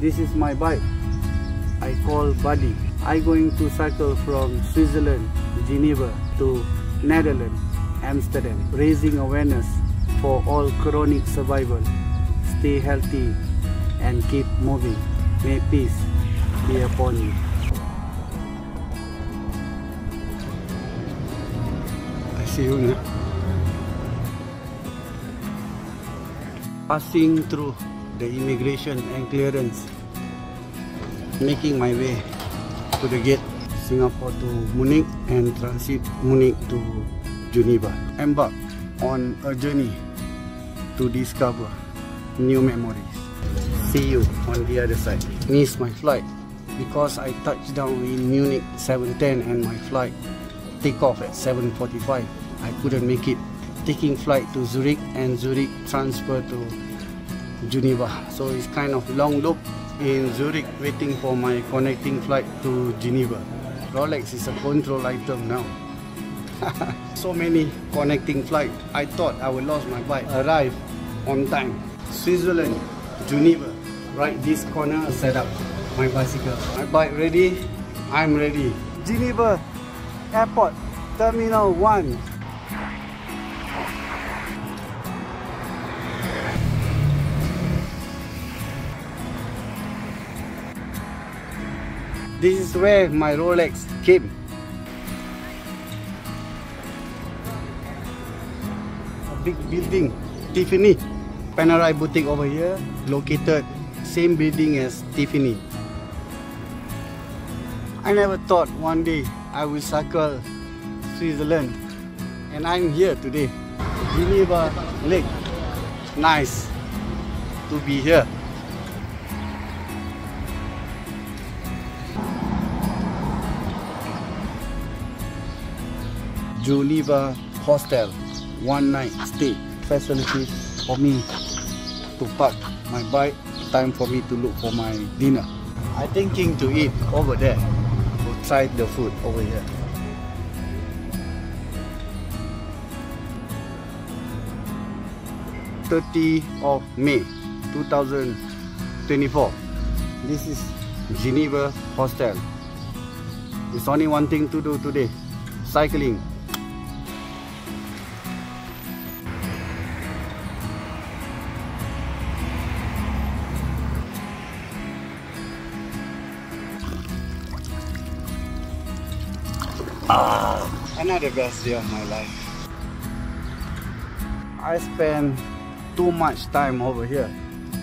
This is my bike. I call Buddy. I going to cycle from Switzerland, Geneva to Netherlands, Amsterdam, raising awareness for all chronic survival. Stay healthy and keep moving. May peace be upon you. I see you now. Passing through the immigration and clearance, making my way to the gate Singapore to Munich and transit Munich to Geneva. Embark on a journey to discover new memories. See you on the other side. Miss my flight because I touched down in Munich 7.10 and my flight take off at 7.45. I couldn't make it. Taking flight to Zurich and Zurich transfer to Geneva. So it's kind of long loop in Zurich waiting for my connecting flight to Geneva. Rolex is a control item now. so many connecting flight. I thought I would lose my bike. Arrive on time. Switzerland, Geneva. Right this corner set up my bicycle. My bike ready. I'm ready. Geneva Airport, Terminal 1. This is where my Rolex came. A big building, Tiffany. Panerai boutique over here, located same building as Tiffany. I never thought one day I will cycle Switzerland and I'm here today. Geneva Lake. Nice to be here. Geneva Hostel, one night stay facilities for me to park my bike. Time for me to look for my dinner. I thinking to eat over there. To try the food over here. Thirty of May, two thousand twenty-four. This is Geneva Hostel. It's only one thing to do today. Cycling. Another best day of my life. I spend too much time over here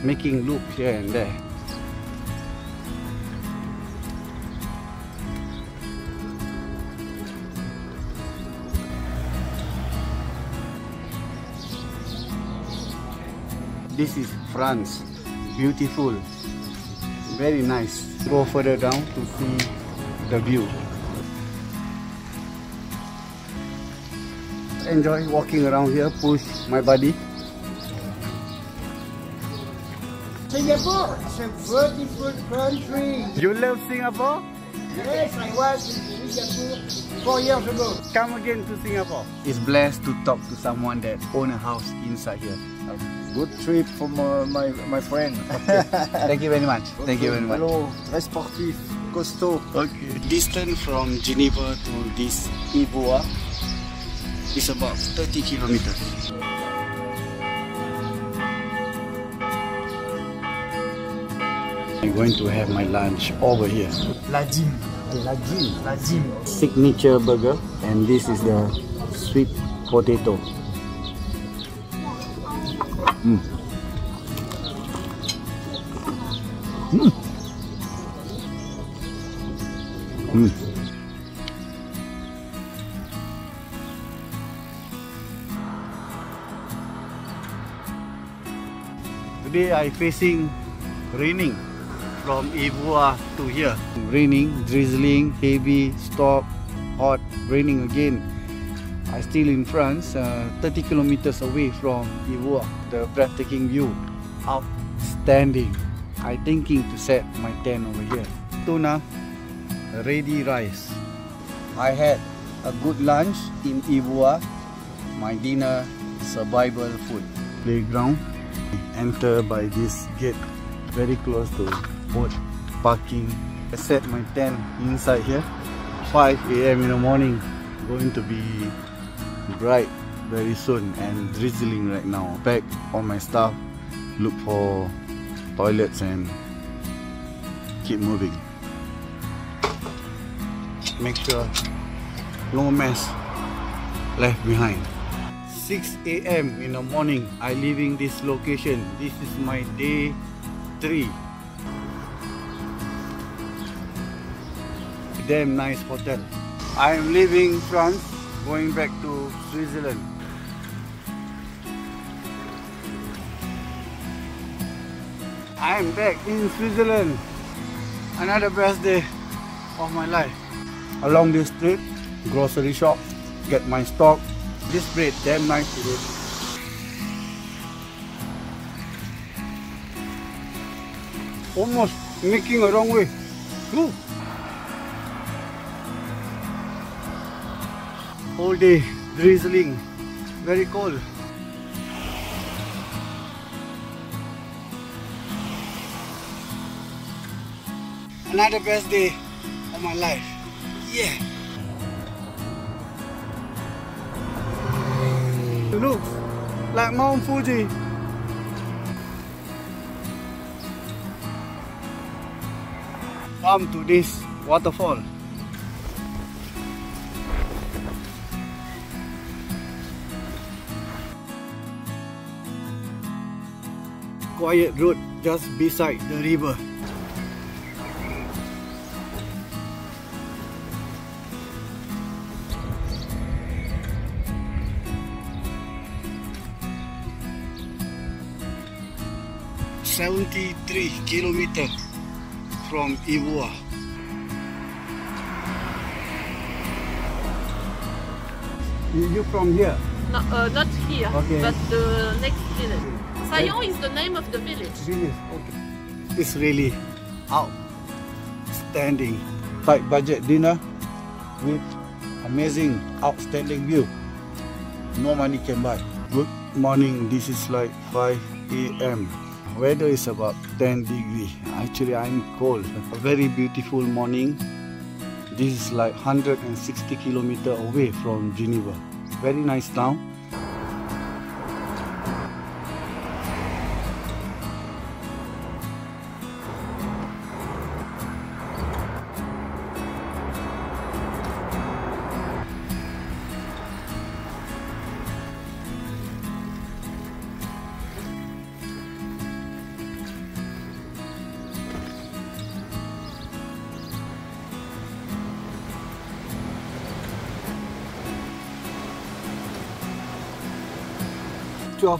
making loop here and there. This is France. Beautiful. Very nice. Go further down to see the view. Enjoy walking around here, push my body. Singapore is a beautiful country. You love Singapore? Yes, I was in Singapore four years ago. Come again to Singapore. It's blessed to talk to someone that own a house inside here. Good trip from uh, my, my friend. Okay. Thank you very much. Thank you very much. Hello, très sportif, costaud. Okay. Distance from Geneva to this Yvoire is about 30 kilometers. I'm going to have my lunch over here. La Dîme. La Gym. Signature burger and this is the sweet potato. Mm. Mm. Mm. Today I facing raining from Yvoire to here. Raining, drizzling, heavy, stop, hot, raining again. I still in France, uh, 30 kilometers away from Yvoire. The breathtaking view, outstanding. I thinking to set my tent over here. Tuna, ready rice. I had a good lunch in Yvoire. My dinner, survival food. Playground. Enter by this gate, very close to boat parking. I set my tent inside here. 5 a.m. in the morning. Going to be bright very soon and drizzling right now. Pack all my stuff. Look for toilets and keep moving. Make sure no mess left behind. 6 a.m. in the morning, I leaving this location. This is my day 3. Damn nice hotel. I am leaving France, going back to Switzerland. I am back in Switzerland. Another best day of my life. Along this trip, grocery shop, get my stock. This bread, damn nice today. Almost making a wrong way. Ooh. All day drizzling, very cold. Another best day of my life. Yeah. Look, like Mount Fuji. Come to this waterfall. Quiet road just beside the river. Seventy-three kilometers from Yvoire. You, you from here? No, uh, not here, Okay. but the next village. Sayon is the name of the village. Village. Okay. It's really outstanding. Tight budget dinner with amazing, outstanding view. No money can buy. Good morning. This is like 5 a.m. Weather is about 10 degree. Actually, I'm cold. A very beautiful morning. This is like 160 kilometer away from Geneva. Very nice town.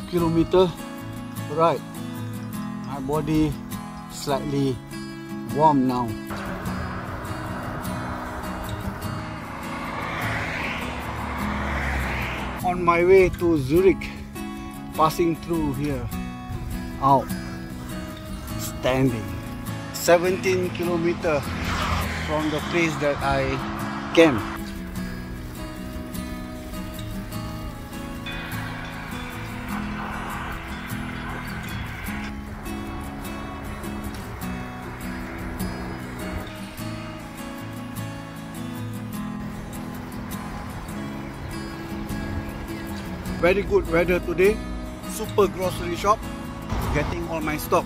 Kilometer. Right. My body slightly warm now. On my way to Zurich, passing through here. Out. Standing. 17 kilometer from the place that I came. Very good weather today. Super grocery shop. Getting all my stock.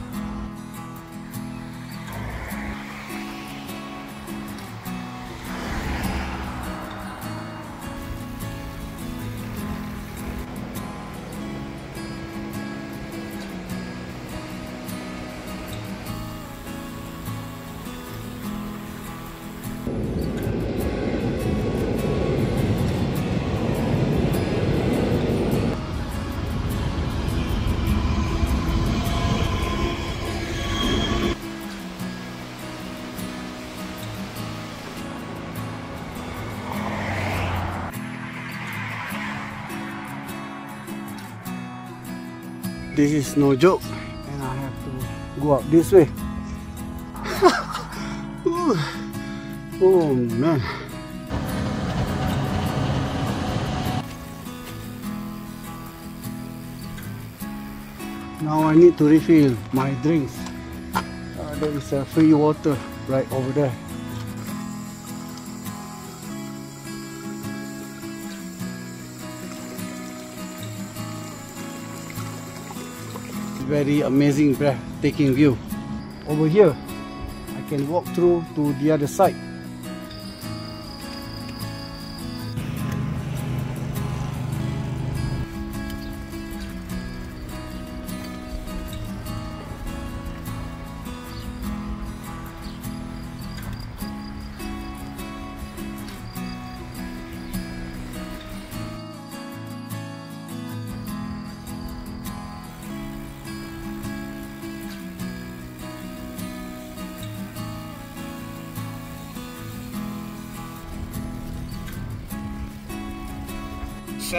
This is no joke. And I have to go up this way. Oh man. Now I need to refill my drinks. Uh, there is a free water right over there. Very amazing, breathtaking view. Over here, I can walk through to the other side.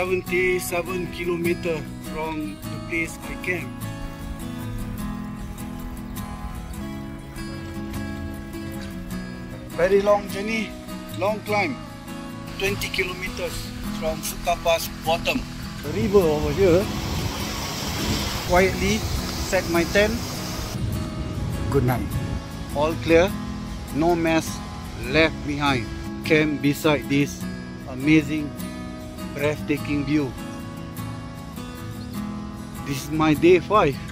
77 kilometer from the place I came. Very long journey, long climb, 20 kilometers from Fukapa's bottom. The river over here, quietly set my tent. Good night. All clear, no mess left behind. Camp beside this amazing breathtaking view. This is my day 5.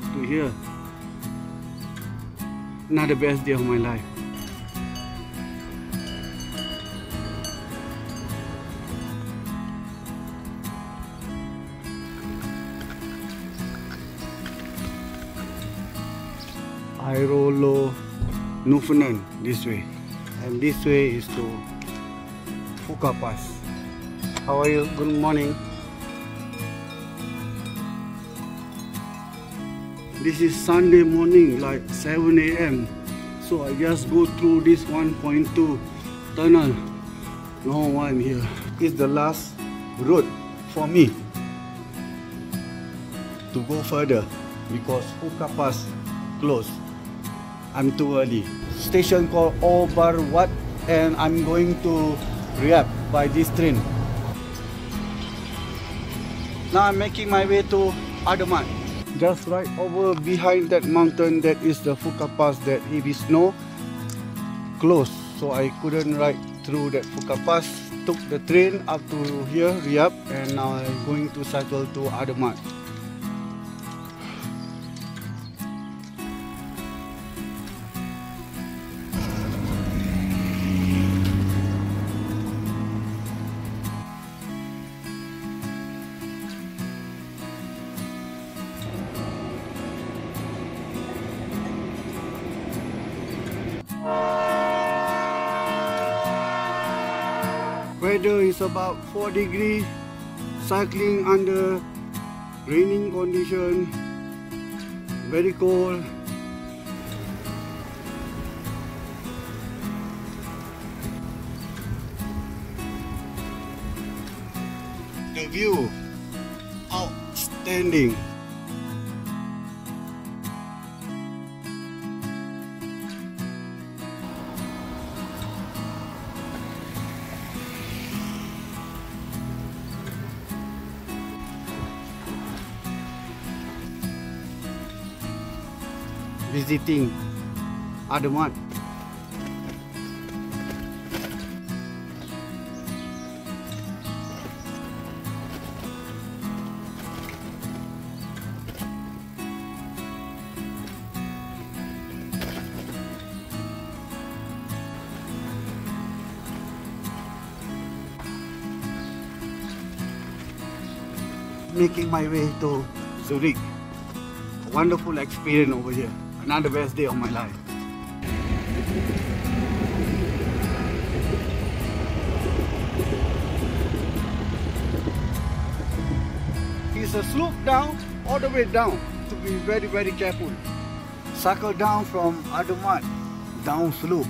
Up to here. Not the best day of my life. Airolo Newfoundland this way and this way is to Furka Pass. How are you? Good morning. This is Sunday morning like 7 a.m. So I just go through this 1.2 tunnel. No one here. It's the last road for me to go further because Furka Pass closed. I'm too early. Station called Oberwald and I'm going to Realp by this train. Now I'm making my way to Andermatt just right over behind that mountain that is the Fuka Pass that heavy snow closed so I couldn't ride through that Fuka Pass took the train up to here Riap and now I'm going to cycle to Adamat about 4 degree cycling under raining condition very cold. The view outstanding other one. making my way to Zurich. A wonderful experience over here. Another best day of my life. It's a slope down, all the way down. To be very, very careful. Cycle down from Andermatt, down slope.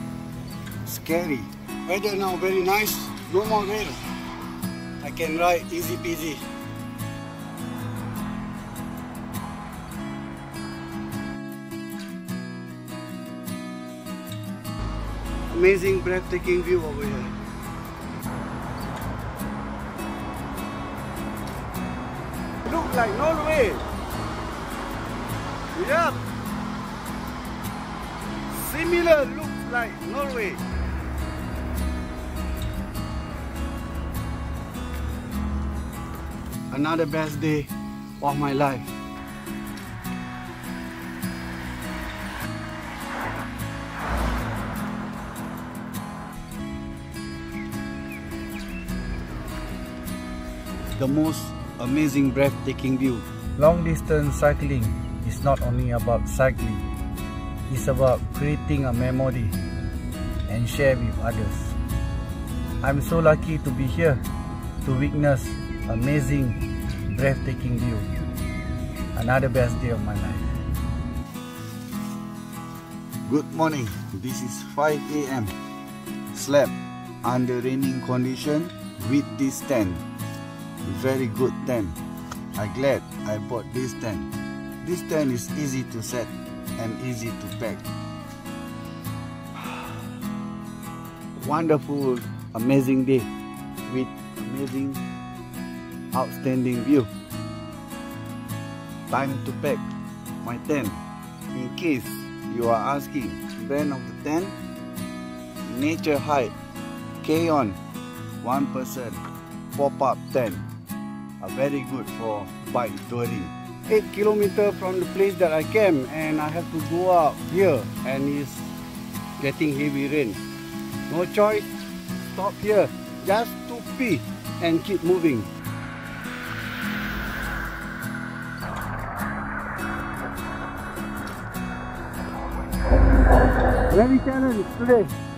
Scary. Weather now very nice, no more rain. I can ride easy peasy. Amazing breathtaking view over here. Look like Norway. Yep. Similar looks like Norway. Another best day of my life. The most amazing breathtaking view. Long distance cycling is not only about cycling, it's about creating a memory and share with others. I'm so lucky to be here to witness amazing breathtaking view. Another best day of my life. Good morning. This is 5 a.m. Slept under raining condition with this tent. Very good tent. I'm glad I bought this tent. This tent is easy to set and easy to pack. Wonderful, amazing day with amazing, outstanding view. Time to pack my tent. In case you are asking, brand of the tent, Naturehike, K-On, one person, pop-up tent. Are very good for bike touring. 8 kilometer from the place that I came and I have to go up here and it's getting heavy rain. No choice, stop here just to pee and keep moving. Very challenge today.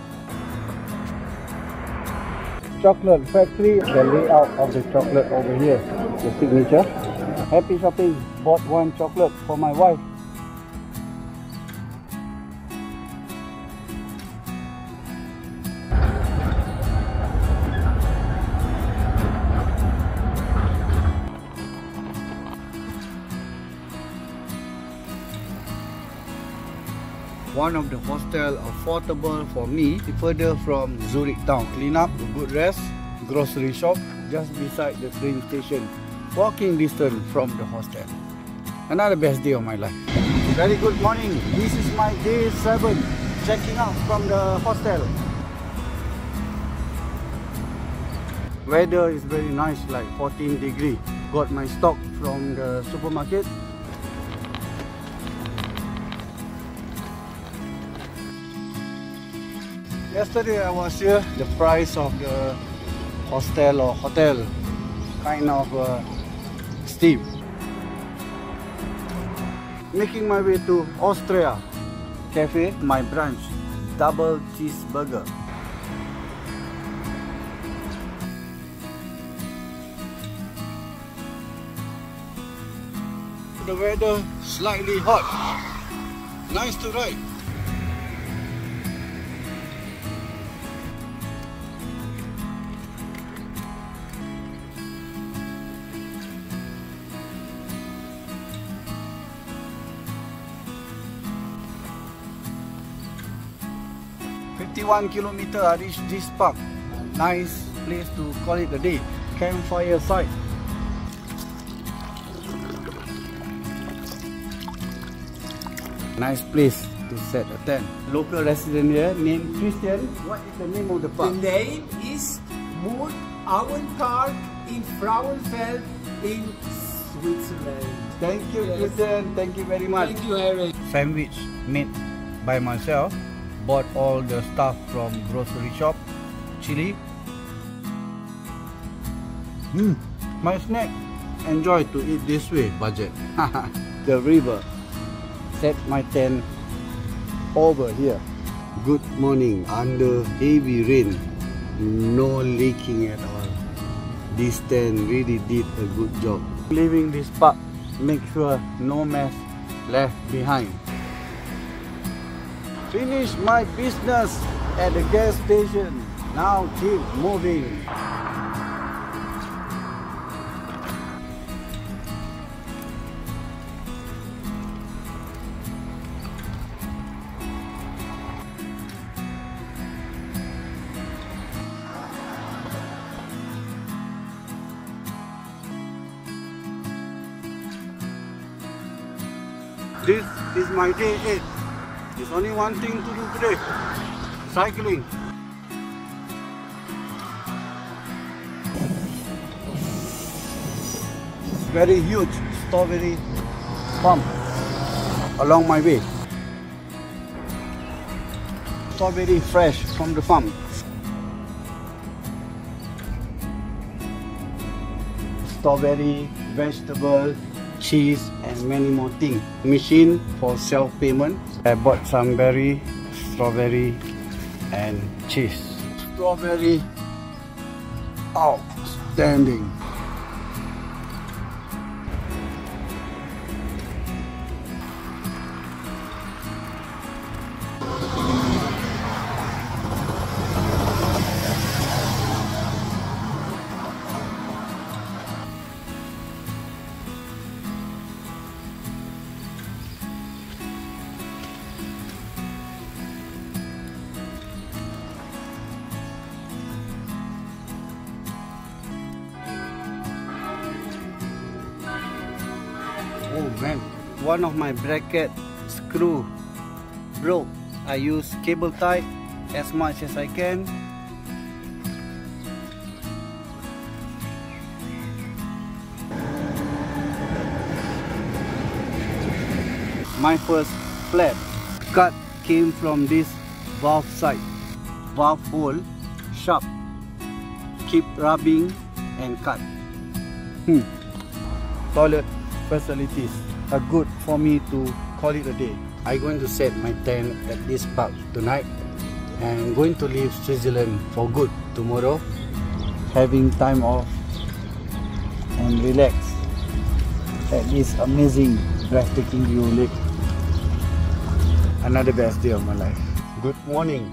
Chocolate factory, the layout of the chocolate over here, the signature. Happy shopping, bought one chocolate for my wife. One of the hostel affordable for me further from Zurich town. Clean up, good rest, grocery shop just beside the train station. Walking distance from the hostel. Another best day of my life. Very good morning. This is my day 7 checking out from the hostel. Weather is very nice like 14 degree. Got my stock from the supermarket Yesterday I was here, the price of the hostel or hotel kind of uh, steep. Making my way to Austria Cafe, my brunch, double cheeseburger. The weather slightly hot. Nice to ride. Fifty-one kilometer I reached this park. Nice place to call it a day. Campfire site. Nice place to set a tent. Local resident here named Christian. What is the name of the park? The name is Murg Auen Park in Frauenfeld in Switzerland. Thank you, Yes. Christian. Thank you very much. Thank you, Eric. Sandwich made by myself. Bought all the stuff from grocery shop. Chili. Hmm. My snack. enjoy to eat this way, budget. the river. Set my tent over here. Good morning under heavy rain. No leaking at all. This tent really did a good job. Leaving this park, make sure no mess left behind. Finish my business at the gas station. Now keep moving. This is my day 8. Only one thing to do today. Cycling. Very huge strawberry farm along my way. Strawberry fresh from the farm. Strawberry, vegetable, cheese and many more things. Machine for self-payment. I bought some berry, strawberry and cheese. Strawberry outstanding. One of my bracket screw broke. I use cable tie as much as I can. My first flat cut came from this valve side. Valve hole sharp. Keep rubbing and cut. Hmm. Toilet facilities are good for me to call it a day. I'm going to set my tent at this park tonight and going to leave Switzerland for good tomorrow. Having time off and relax at this amazing breathtaking view lake. Another best day of my life. Good morning.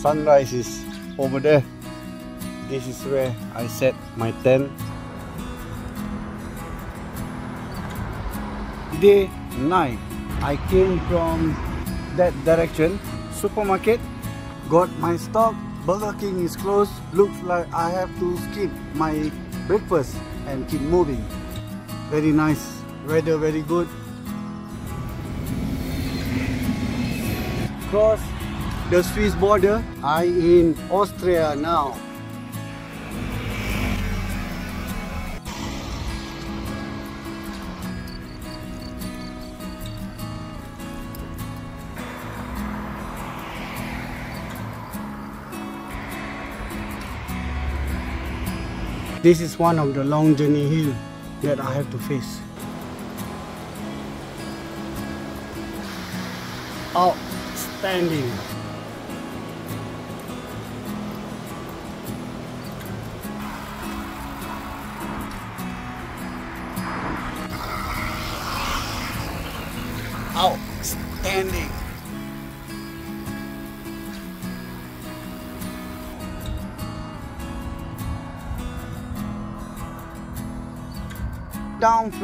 Sunrise is over there. This is where I set my tent day 9 I came from that direction. Supermarket. Got my stock. Burger King is closed. Looks like I have to skip my breakfast and keep moving. Very nice. Weather very good. Cross the Swiss border. I in Austria now This is one of the long journey hill that I have to face. Outstanding.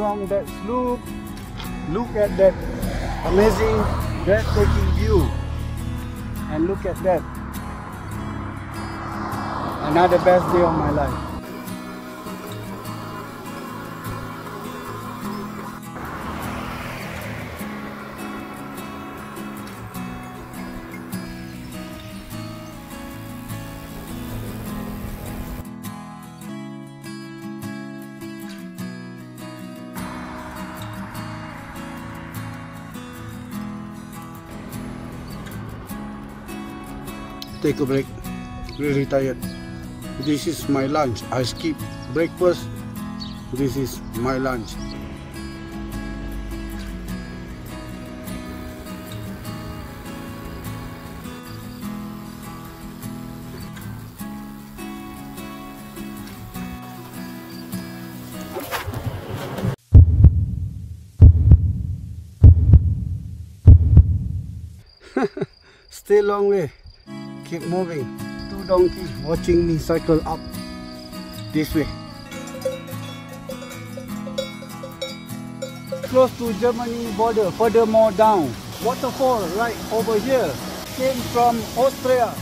From that slope, look at that amazing breathtaking view and look at that. Another best day of my life. Take a break. Really tired. This is my lunch. I skip breakfast this is my lunch. Still long way. Keep moving. Two donkeys watching me cycle up this way. Close to Germany border, furthermore down. Waterfall right over here. Came from Austria,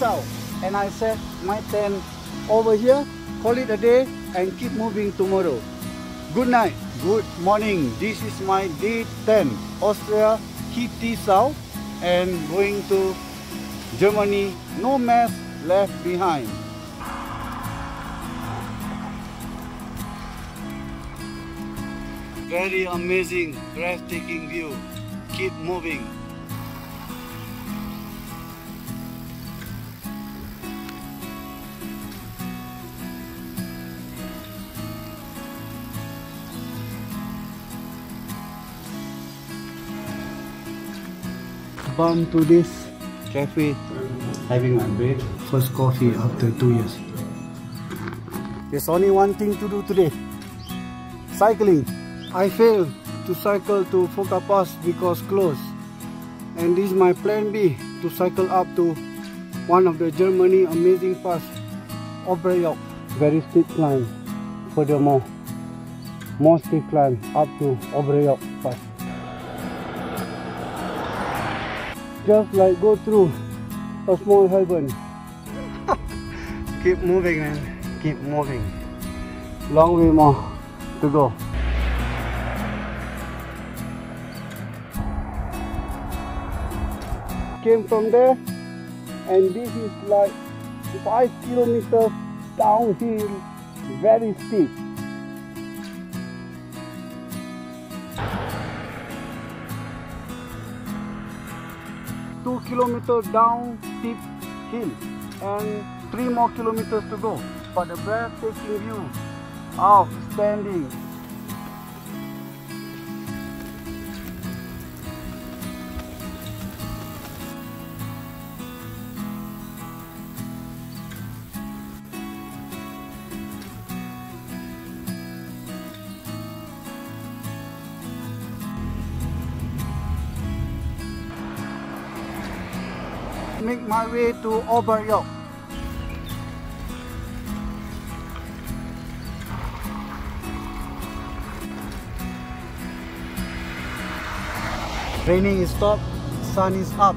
out. And I set my tent over here, call it a day and keep moving tomorrow. Good night, good morning. This is my day 10. Austria, hit this out and going to Germany. No mess left behind. Very amazing, breathtaking view. Keep moving. Bump to this cafe, having my break. First coffee after two years. There's only one thing to do today. Cycling. I failed to cycle to Furka Pass because closed. And this is my plan B to cycle up to one of the Germany amazing pass, Oberjoch. Very steep climb. Furthermore, more steep climb up to Oberjoch Just like go through a small heaven. Keep moving man, keep moving. Long way more to go. Came from there and this is like 5 kilometers downhill, very steep. Two kilometers down steep hill and three more kilometers to go. But the breathtaking view, outstanding. Make my way to Oberjoch. Raining is stopped, sun is up.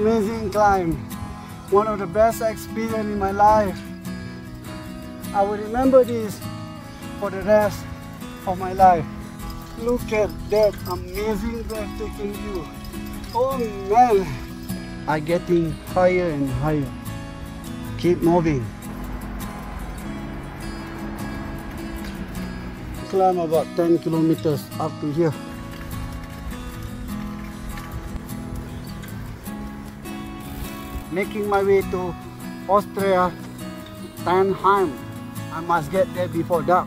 Amazing climb. One of the best experience in my life. I will remember this for the rest of my life. Look at that amazing breathtaking view. Oh man, I'm getting higher and higher. Keep moving. Climb about 10 kilometers up to here. Making my way to Austria, Tannheim. I must get there before dark.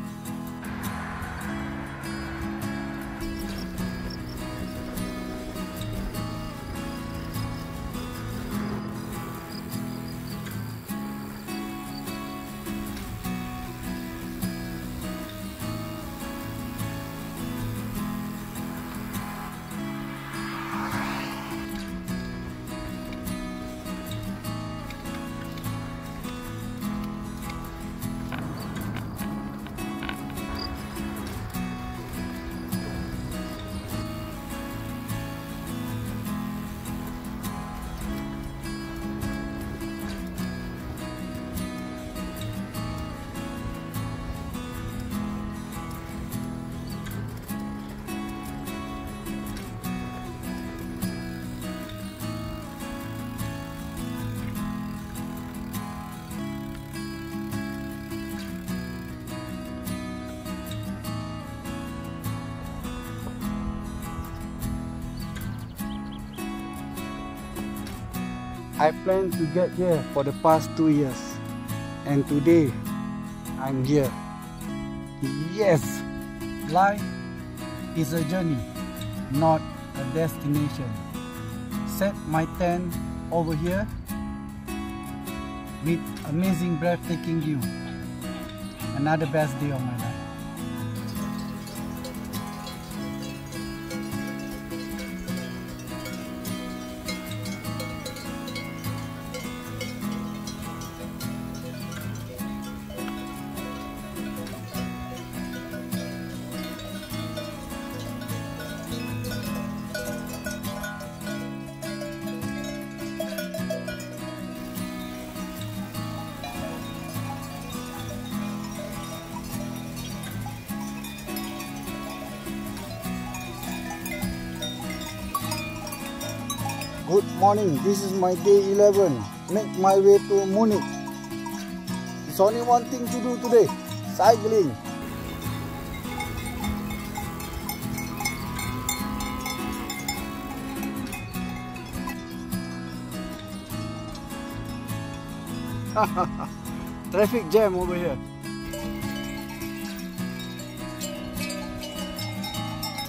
I plan to get here for the past two years. And today, I'm here. Yes, life is a journey, not a destination. Set my tent over here with amazing breathtaking view. Another best day of my life. Morning, this is my day 11. Make my way to Munich. It's only one thing to do today, cycling. Traffic jam over here.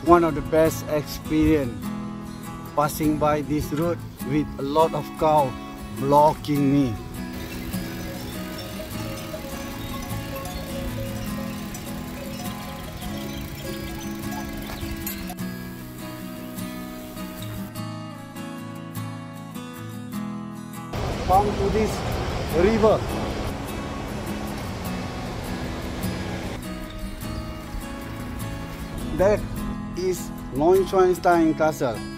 One of the best experience passing by this road with a lot of cow blocking me. Come to this river. That is Neuschwanstein Castle.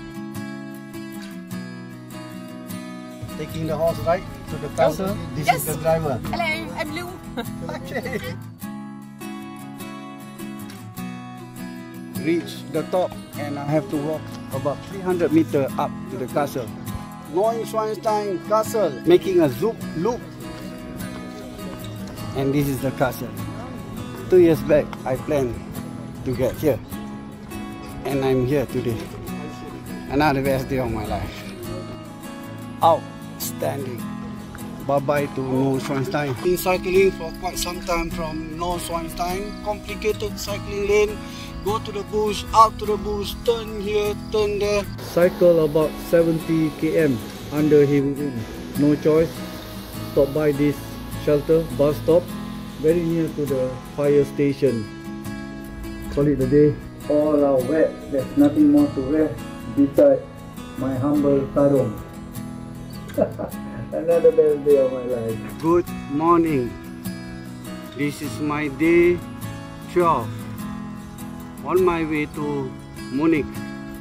Taking the horse right to the oh, castle. This Yes. is the driver. Hello, I'm Lou. Okay. Reach the top and I have to walk about 300 meter up to the castle. Neuschwanstein Castle, making a zoop loop. And this is the castle. Two years back, I planned to get here. And I'm here today. Another best day of my life. Outstanding. Bye-bye to Neuschwanstein. Been cycling for quite some time from Neuschwanstein. Complicated cycling lane. Go to the bush, out to the bush, turn here, turn there. Cycle about 70 km under heavy wind. No choice. Stop by this shelter, bus stop. Very near to the fire station. Call it a day. All are wet. There's nothing more to wear beside my humble sarong. Another best day of my life. Good morning. This is my day 12. On my way to Munich.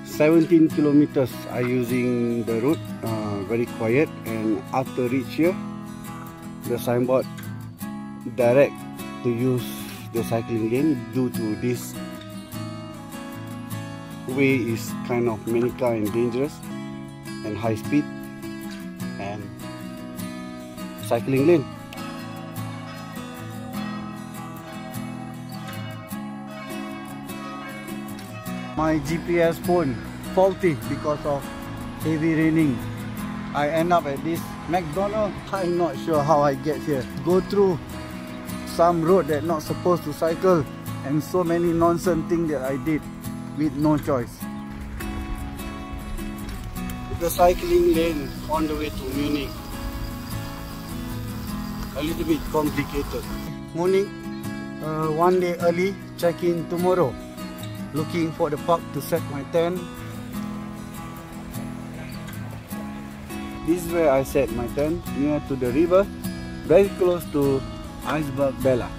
17 kilometers I using the route, uh, very quiet and after reach here, the signboard direct to use the cycling lane due to this way is kind of manica and dangerous and high speed cycling lane. My GPS phone faulty because of heavy raining. I end up at this McDonald. I'm not sure how I get here. Go through some road that not supposed to cycle and so many nonsense thing that I did with no choice. The cycling lane on the way to Munich. A little bit complicated. Morning, uh, one day early, check in tomorrow. Looking for the park to set my tent. This is where I set my tent, near to the river, very close to Eisbachwelle.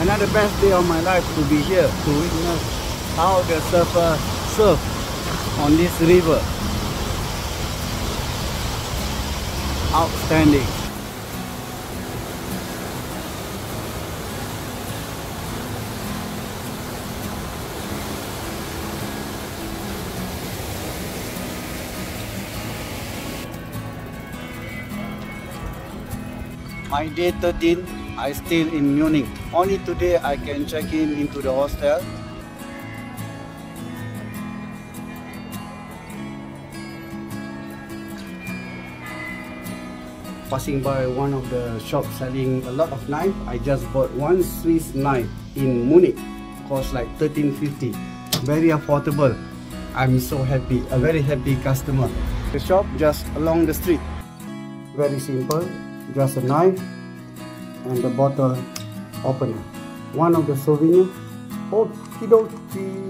Another best day of my life to be here to witness how the surfer surf on this river. Outstanding. My day 13, I still in Munich. Only today I can check in into the hostel. Passing by one of the shops selling a lot of knife. I just bought one Swiss knife in Munich. Cost like 13.50. Very affordable. I'm so happy. A very happy customer. The shop just along the street. Very simple. Just a knife and the bottle opener. One of the souvenir. Okie dokie.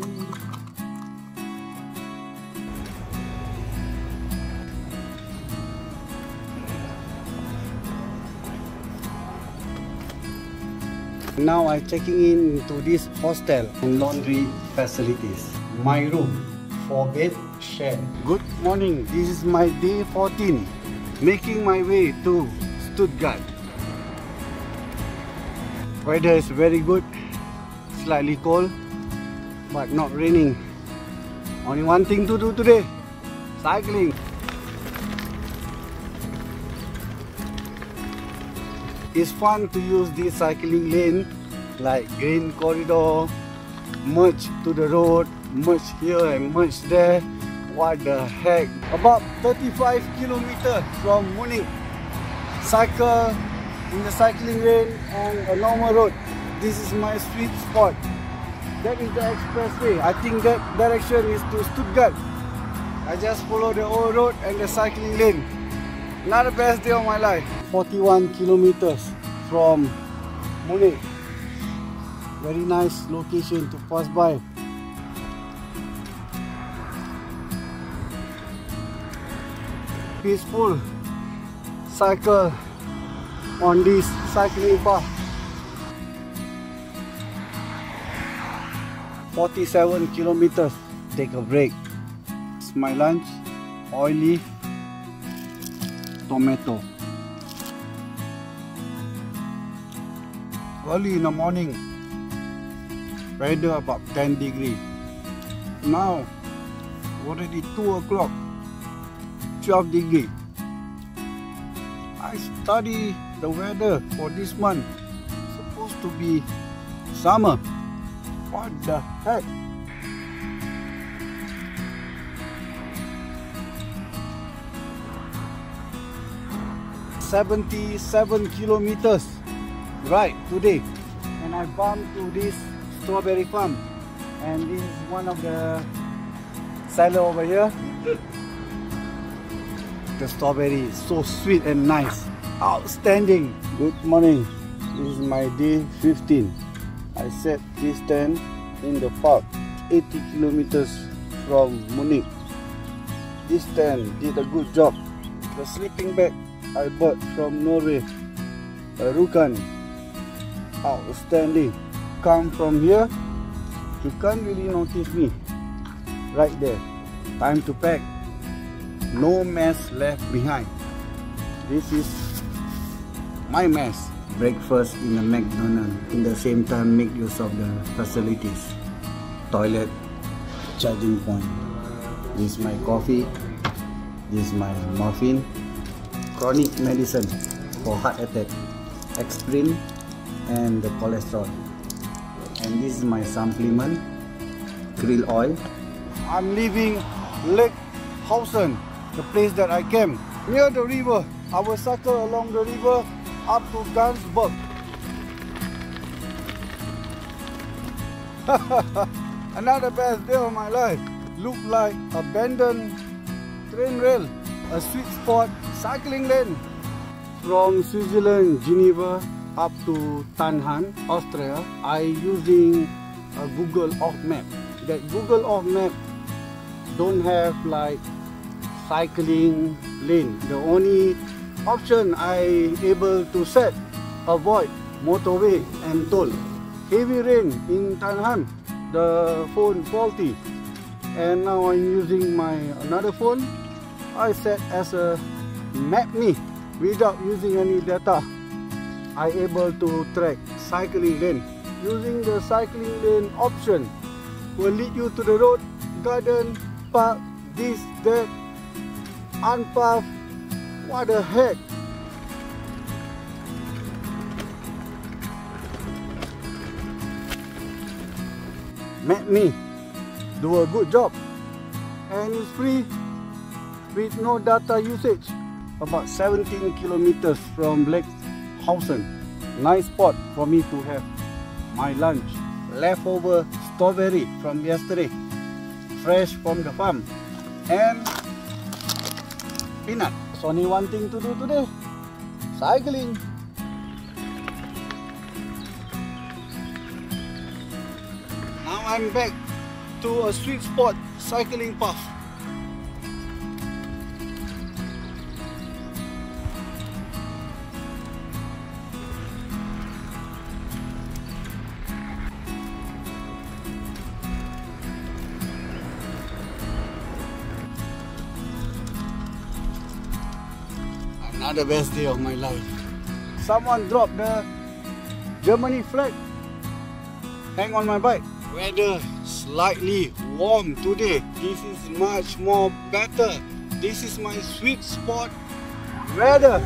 Now I'm checking in into this hostel and laundry facilities. My room, four bed, share. Good morning, this is my day 14. Making my way to Stuttgart. Weather is very good, slightly cold, but not raining. Only one thing to do today, cycling. It's fun to use this cycling lane like green corridor, merge to the road, merge here and merge there. What the heck? About 35 kilometers from Munich. Cycle in the cycling lane on a normal road. This is my sweet spot. That is the expressway. I think that direction is to Stuttgart. I just follow the old road and the cycling lane. Not the best day of my life. 41 kilometers from Munich. Very nice location to pass by. Peaceful cycle on this cycling path. 47 kilometers. Take a break. It's my lunch. Oily tomato. Early in the morning, weather about 10 degree. Now, already 2 o'clock, 12 degree. I study the weather for this month. Supposed to be summer. What the heck? 77 kilometers. Right today. And I bumped to this strawberry farm. And this is one of the seller over here. The strawberry is so sweet and nice. Outstanding. Good morning. This is my day 15 I set this tent in the park 80 kilometers from Munich. This tent did a good job. The sleeping bag I bought from Norway. Uh, a Rjukan. Outstanding. Come from here. You can't really notice me. Right there. Time to pack. No mess left behind. This is my mess. Breakfast in a McDonald's. In the same time make use of the facilities. Toilet. Charging point. This is my coffee. This is my muffin chronic medicine for heart attack, aspirin and the cholesterol. And this is my supplement, krill oil. I'm leaving Lake Hausen, the place that I came, near the river. I will cycle along the river up to Günzburg. Another best day of my life. Look like abandoned train rail a sweet spot cycling lane from Switzerland, Geneva up to Tannheim, Austria. I using a Google Earth map. That Google Earth map don't have like cycling lane. The only option I able to set avoid motorway and toll. Heavy rain in Tannheim, the phone faulty. And now I'm using my another phone I set as a map me without using any data. I able to track cycling lane. Using the cycling lane option will lead you to the road, garden, park, this, that, unpath. What the heck? Map me do a good job and it's free with no data usage. about 17 kilometers from Lake Hausen. Nice spot for me to have my lunch. Leftover strawberry from yesterday, fresh from the farm, and peanut. Only one thing to do today, cycling. Now I'm back to a sweet spot cycling path. Another best day of my life. Someone dropped the Germany flag. Hang on my bike. Weather slightly warm today. This is much more better. This is my sweet spot weather.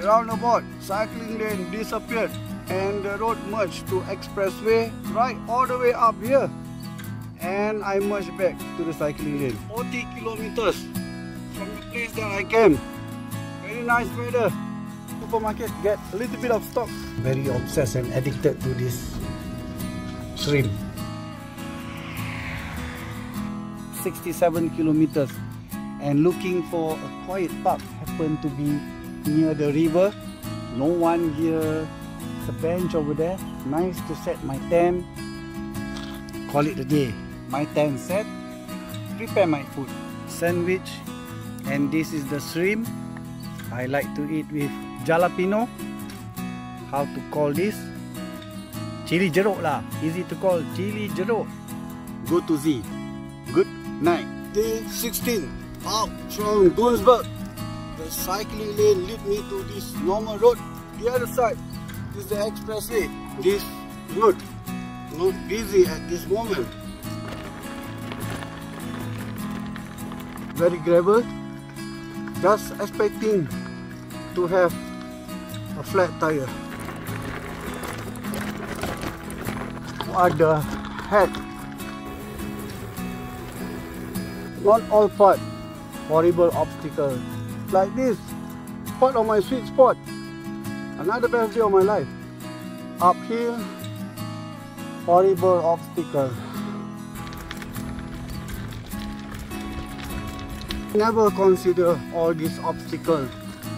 Roundabout cycling lane disappeared and the road merged to expressway right all the way up here and I merged back to the cycling lane. 40 kilometers from the place that I came. Very nice weather. Supermarket get a little bit of stock. Very obsessed and addicted to this shrimp 67 kilometers. And looking for a quiet park happen to be near the river. No one here. It's a bench over there. Nice to set my tent. Call it a day my tent set prepare my food. Sandwich and this is the shrimp. I like to eat with jalapeno. How to call this? Chili jeruk lah. Easy to call chili jeruk. Go to Z. Good night. Day 16 out from Günzburg the cycling lane lead me to this normal road. The other side is the expressway. This road not busy at this moment very gravel just expecting to have a flat tire. What the heck? Not all part horrible obstacle. Like this part of my sweet spot. Another best day of my life. Uphill horrible obstacle never consider all these obstacles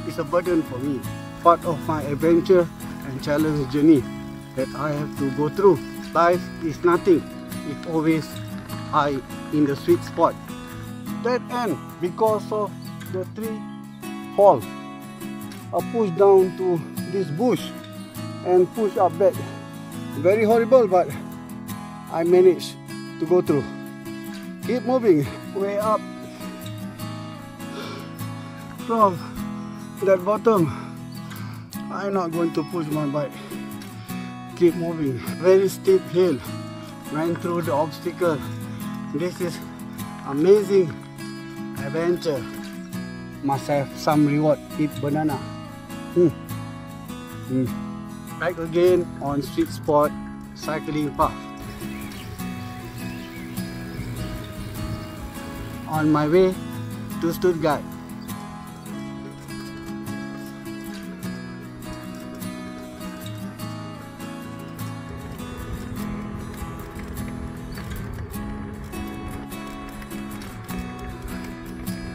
is a burden for me part of my adventure and challenge journey that I have to go through. Life is nothing if always I in the sweet spot. Dead end because of the tree fall I push down to this bush and push up back very horrible but I managed to go through. Keep moving way up from that bottom. I'm not going to push my bike. Keep moving. Very steep hill. Went through the obstacle. This is amazing adventure. Must have some reward. Eat banana. Mm. Mm. back again on street spot. Cycling path. On my way to Stuttgart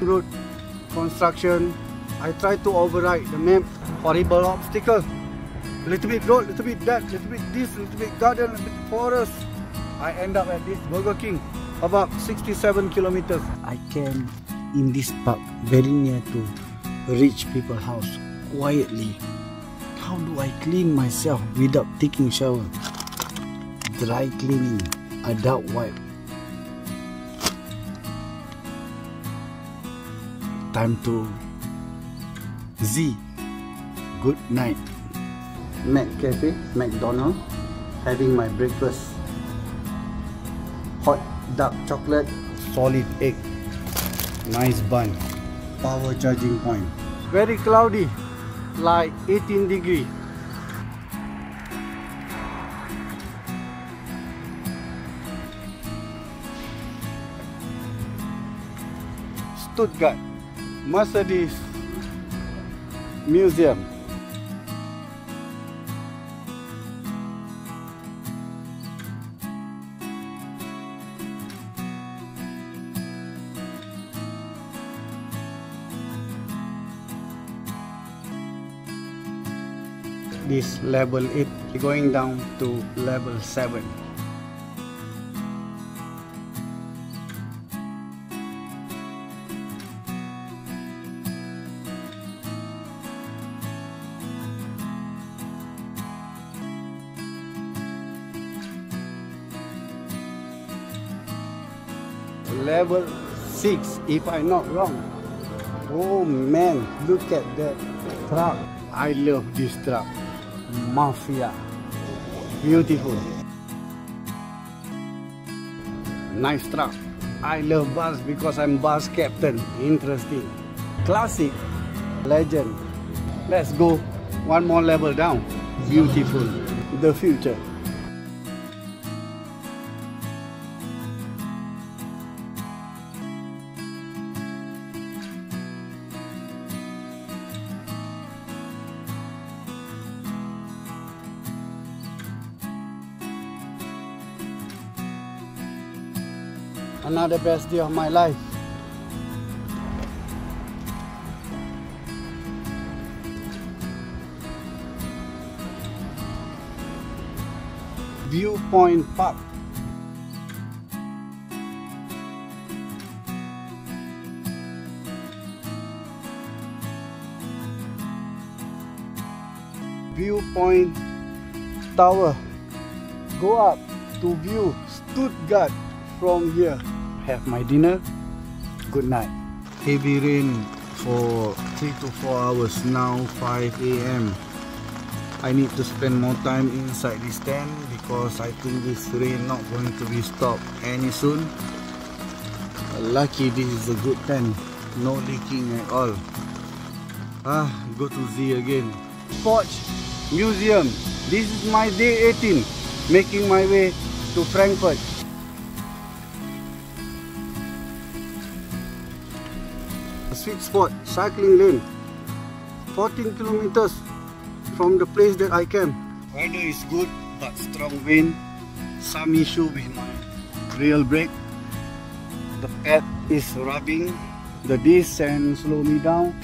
road construction. I try to override the map. Horrible obstacle. Little bit road little bit that little bit this little bit garden little bit forest. I end up at this Burger King about 67 kilometers. I can in this park very near to rich people house quietly. How do I clean myself without taking shower? Dry cleaning adult wipe time to Z. Good night. Mac Cafe, McDonald, having my breakfast. Hot dark chocolate, solid egg, nice bun, power charging point. Very cloudy, like 18 degree. Stuttgart Mercedes Museum. This level 8 going down to level 7. 6 if I'm not wrong. Oh man look at that truck. I love this truck. Mafia. Beautiful. Nice truck. I love bus because I'm bus captain. Interesting. Classic. Legend. Let's go. One more level down. Beautiful. The future another best day of my life. Viewpoint Park. Viewpoint Tower. Go up to view Stuttgart from here have my dinner. Good night. Heavy rain for 3 to 4 hours now 5 a.m. I need to spend more time inside this tent because I think this rain not going to be stopped any soon. Lucky this is a good tent. No leaking at all. Ah, go to Z again. Porsche Museum. This is my day 18. Making my way to Frankfurt. Spot cycling lane. 14 kilometers from the place that I came. Weather is good but strong wind. Some issue with my real brake. The pad is rubbing. The disc and slow me down.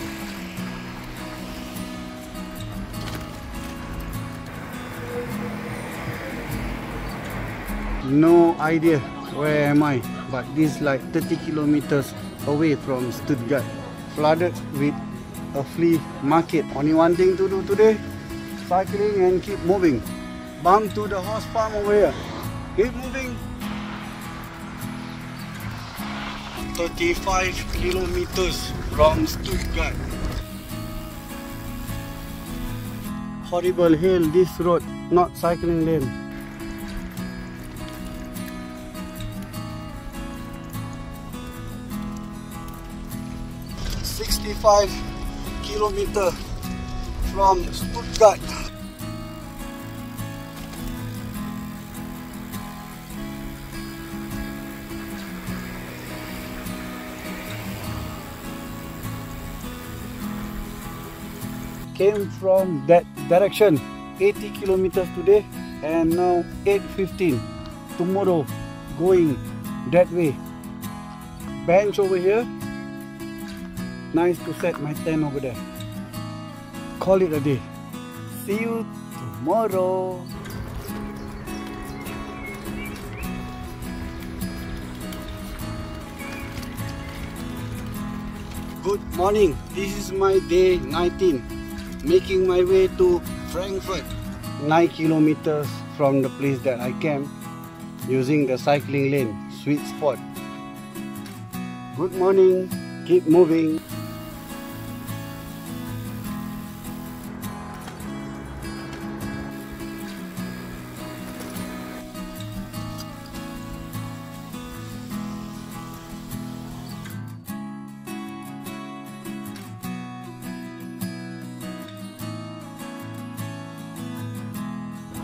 No idea where am I but this like 30 kilometers away from Stuttgart flooded with a flea market. Only one thing to do today, cycling and keep moving. Bump to the horse farm over here. Keep moving. 35 kilometers from Stuttgart. Horrible hill, this road, not cycling lane. 65 kilometer from Stuttgart. Came from that direction 80 kilometers today and now 8.15 tomorrow going that way. Bench over here nice to set my tent over there. Call it a day. See you tomorrow. Good morning. This is my day 19. Making my way to Frankfurt. 9 kilometers from the place that I camp using the cycling lane, sweet spot. Good morning. Keep moving.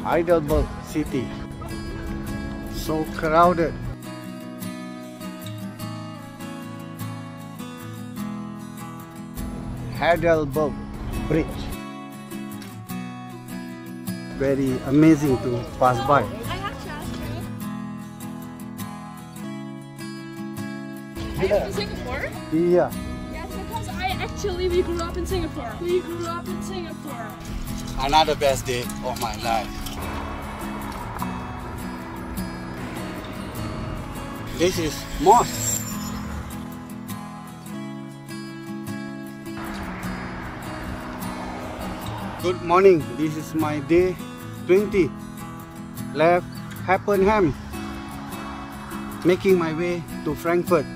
Heidelberg city. So crowded. Heidelberg Bridge. Very amazing to pass by. I have to ask you. Are you from Singapore? Yeah. Yes, because I actually we grew up in Singapore. We grew up in Singapore. Another best day of my life. This is moss. Good morning. This is my day 20. Left Heppenheim. Making my way to Frankfurt.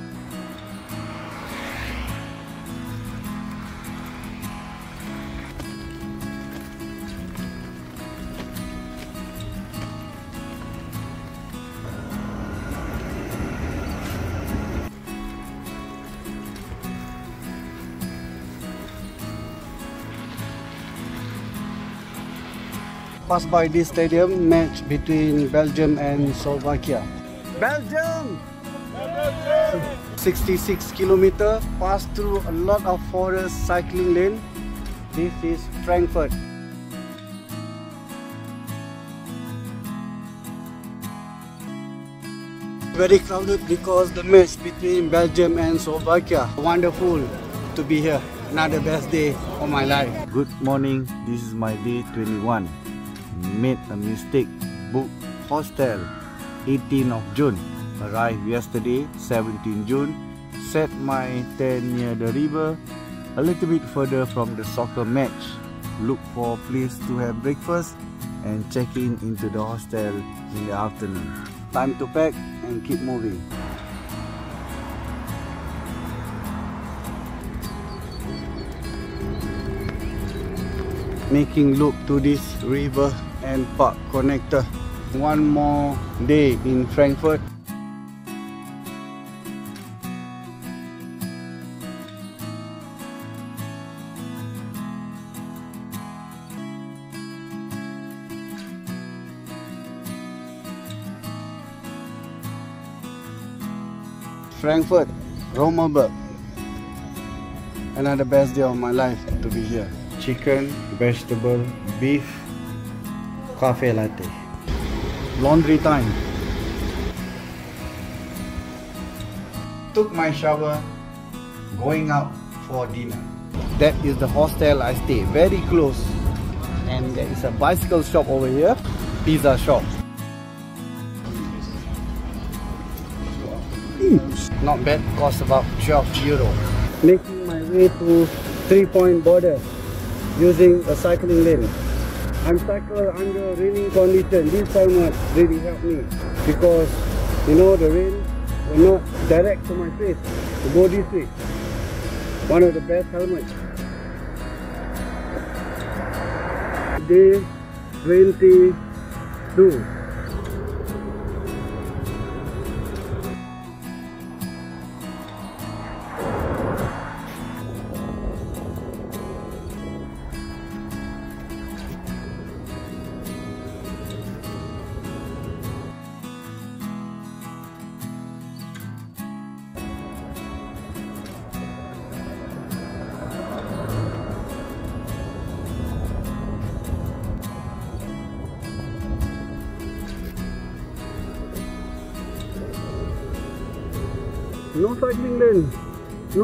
Pass by this stadium match between Belgium and Slovakia. Belgium! Belgium! 66 kilometer, pass through a lot of forest cycling lane. This is Frankfurt. Very crowded because the match between Belgium and Slovakia. Wonderful to be here. Another best day of my life. Good morning. This is my day 21. Made a mistake. Booked hostel 18 of June. Arrived yesterday 17 June. Set my tent near the river. A little bit further from the soccer match. Look for a place to have breakfast and check in into the hostel in the afternoon. Time to pack and keep moving. Making loop to this river and park connector. One more day in Frankfurt. Frankfurt, Römerberg. Another best day of my life to be here. Chicken, vegetable, beef, cafe latte. Laundry time. Took my shower, going out for dinner. That is the hostel I stay, very close. And there is a bicycle shop over here, pizza shop. Not bad, cost about 12 euro. Making my way to three point border using a cycling lane. I'm cycle uh, under raining condition. This helmet uh, really helped me because you know the rain will not direct to my face to go this. One of the best helmets. Day 22.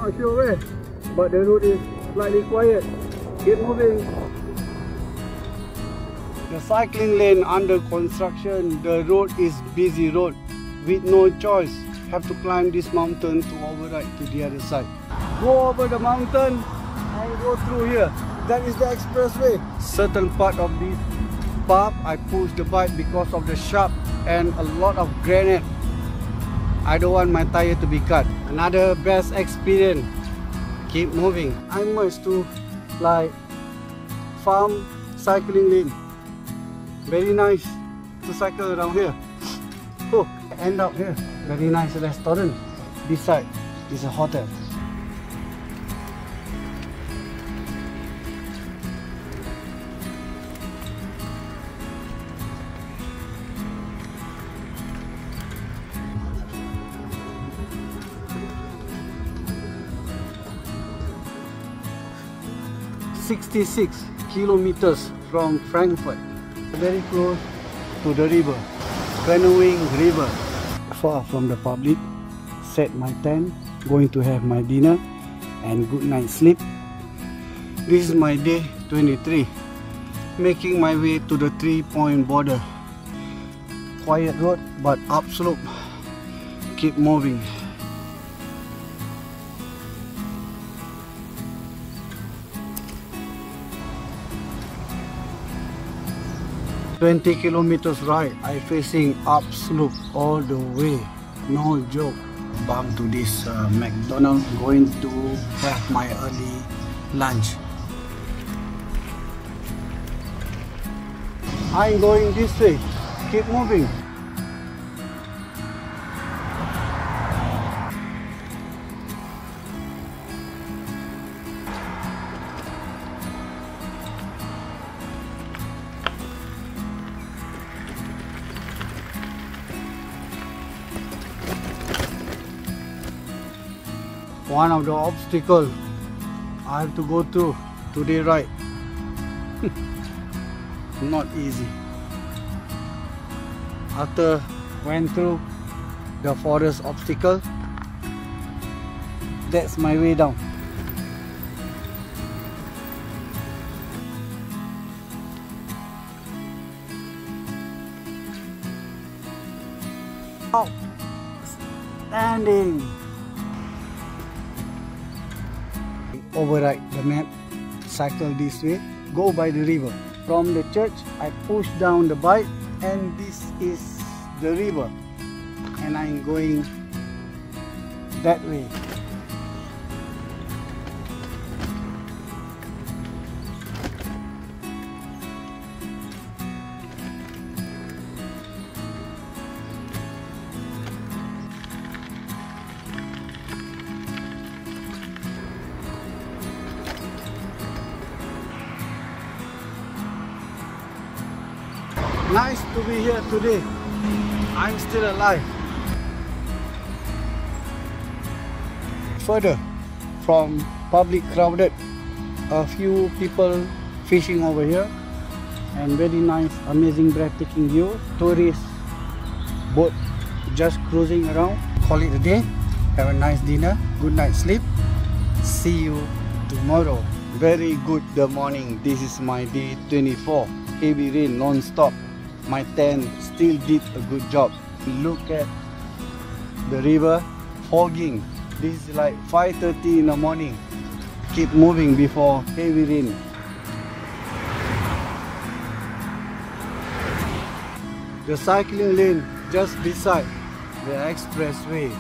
Not sure where. But the road is slightly quiet. Keep moving. The cycling lane under construction. The road is busy road. With no choice. Have to climb this mountain to override to the other side. Go over the mountain and go through here. That is the expressway. Certain part of this path I push the bike because of the sharp and a lot of granite I don't want my tire to be cut. Another best experience. Keep moving. I must to like farm cycling lane. Very nice to cycle around here. Oh, end up here. Very nice restaurant. This side is a hotel. 66 kilometers from Frankfurt. Very close to the river, Canoeing River. Far from the public, set my tent, going to have my dinner and good night sleep. This is my day 23, making my way to the three point border. Quiet road but upslope. Keep moving. 20 kilometers ride I facing up slope all the way. No joke. Bump to this uh, McDonald's going to have my early lunch. I'm going this way. Keep moving one of the obstacles I have to go through today right? Not easy. After went through the forest obstacle that's my way down. Standing override the map, cycle this way, go by the river. From the church, I push down the bike and this is the river. And I'm going that way. To today. I'm still alive. Further from public crowded, a few people fishing over here and very nice, amazing, breathtaking view. Tourist boat just cruising around. Call it a day. Have a nice dinner. Good night sleep. See you tomorrow. Very good the morning. This is my day 24. Heavy rain non-stop my tent still did a good job. Look at the river fogging. This is like 5.30 in the morning. Keep moving before heavy rain. The cycling lane just beside the expressway.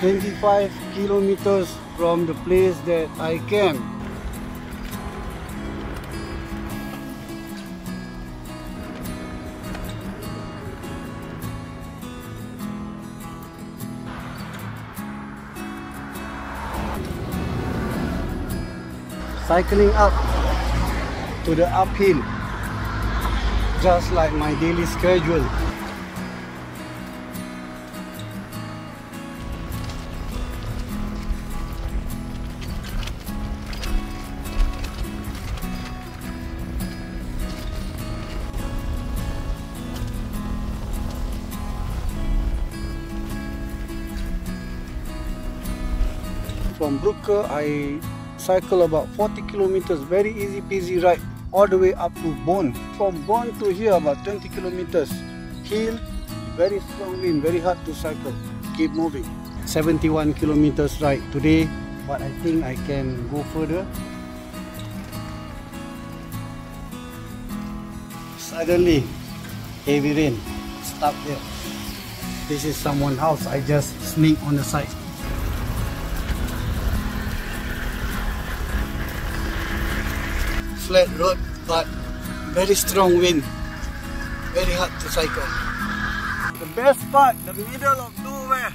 25 kilometers from the place that I camp. Cycling up to the uphill just like my daily schedule. I cycle about 40 kilometers, very easy peasy ride, all the way up to Bonn. From Bonn to here, about 20 kilometers. Hill, very strong wind, very hard to cycle. Keep moving. 71 kilometers ride today, but I think I can go further. Suddenly, heavy rain. Stop there. This is someone's house. I just sneak on the side. Flat road but very strong wind. Very hard to cycle. The best part the middle of nowhere.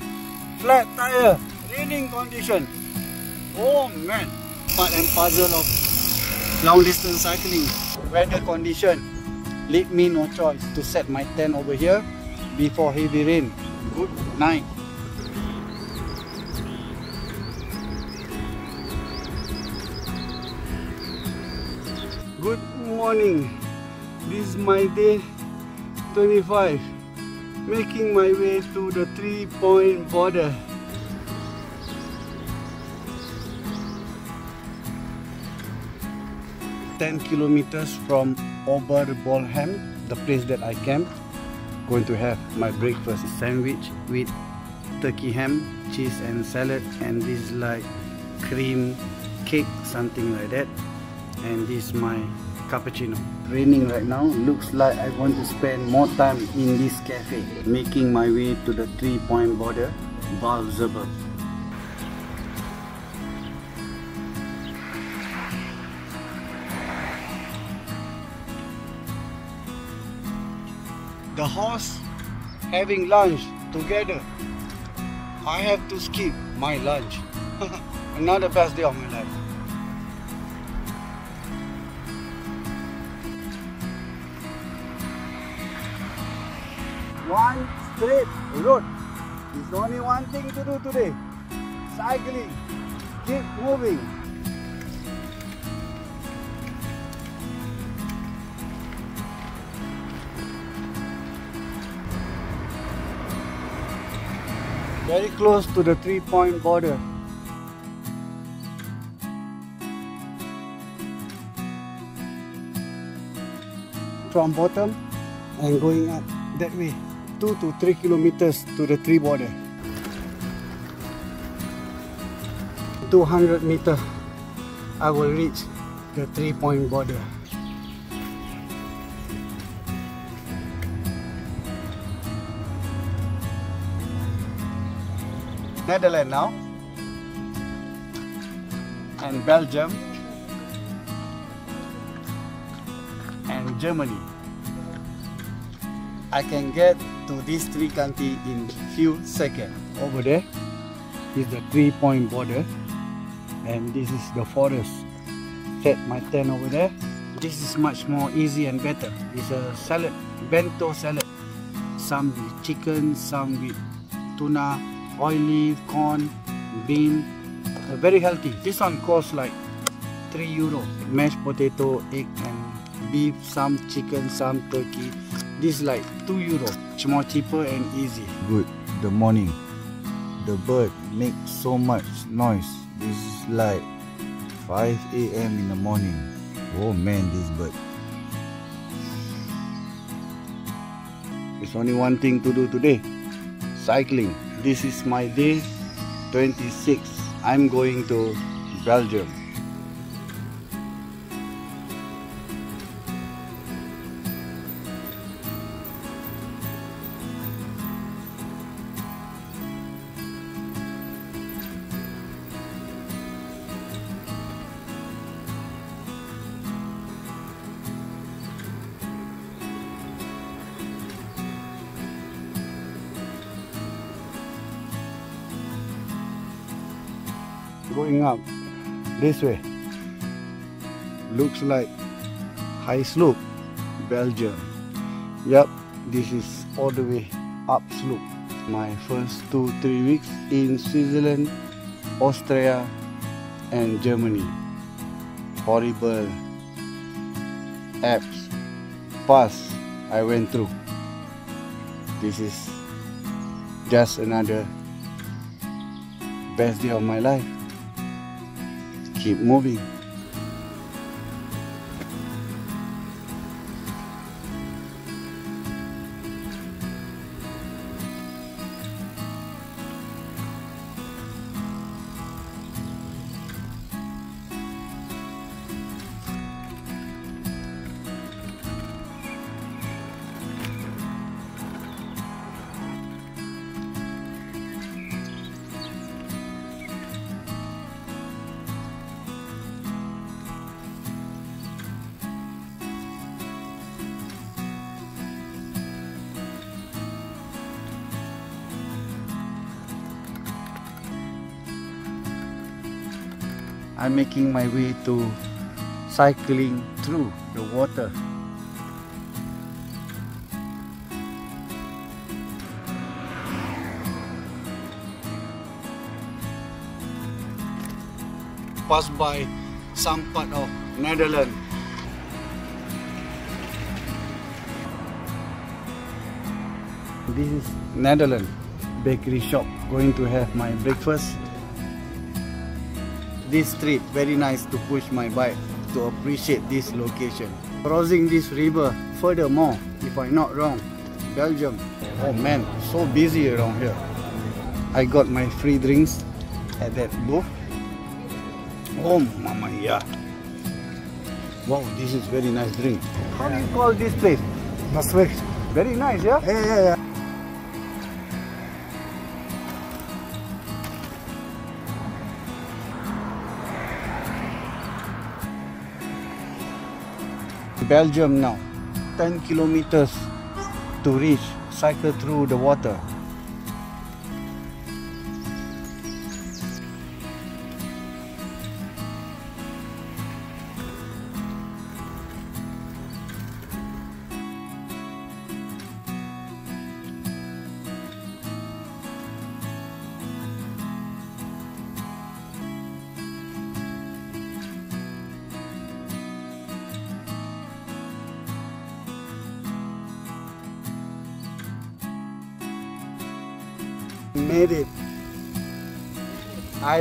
Flat tire raining condition. Oh man. Part and puzzle of long distance cycling. Weather condition. Leave me no choice to set my tent over here before heavy rain. Good night. Morning. This is my day 25. Making my way to the three point border. Ten kilometers from Oberbolham, the place that I camp. Going to have my breakfast sandwich with turkey ham, cheese and salad and this like cream cake, something like that and this is my cappuccino. Raining right now looks like I want to spend more time in this cafe making my way to the three point border Vaalserberg the horse having lunch together. I have to skip my lunch. Another best day of my life one straight road. There's only one thing to do today. Cycling. Keep moving. Very close to the three point border. From bottom and going up that way 2 to 3 kilometers to the tree border. 200 meter I will reach the three point border. Netherlands now. And Belgium. And Germany. I can get to these three countries in few seconds. Over there is the three point border and this is the forest. Set my tent over there. This is much more easy and better. It's a salad, bento salad. Some with chicken, some with tuna, oily, corn, bean. Uh, very healthy. This one costs like 3 euro. Mashed potato, egg and beef, some chicken, some turkey this like 2 euro. It's more cheaper and easy. Good. The morning. The bird makes so much noise. This is like 5 a.m. in the morning. Oh man, this bird. It's only one thing to do today. Cycling. This is my day 26. I'm going to Belgium. Going up this way. Looks like high slope Belgium. Yep this is all the way up slope. My first two three weeks in Switzerland Austria and Germany. Horrible apps pass I went through. This is just another best day of my life keep moving. Making my way to cycling through the water. Pass by some part of Netherlands. This is Netherlands bakery shop. Going to have my breakfast this street very nice to push my bike to appreciate this location. Crossing this river furthermore, if I'm not wrong, Belgium. Oh man, so busy around here. I got my free drinks at that booth. Oh mama yeah. Wow, this is very nice drink. How do you call this place? Maastricht. Very nice, yeah? Ja, ja, ja. Belgium now. 10 kilometers to reach. Cycle through the water.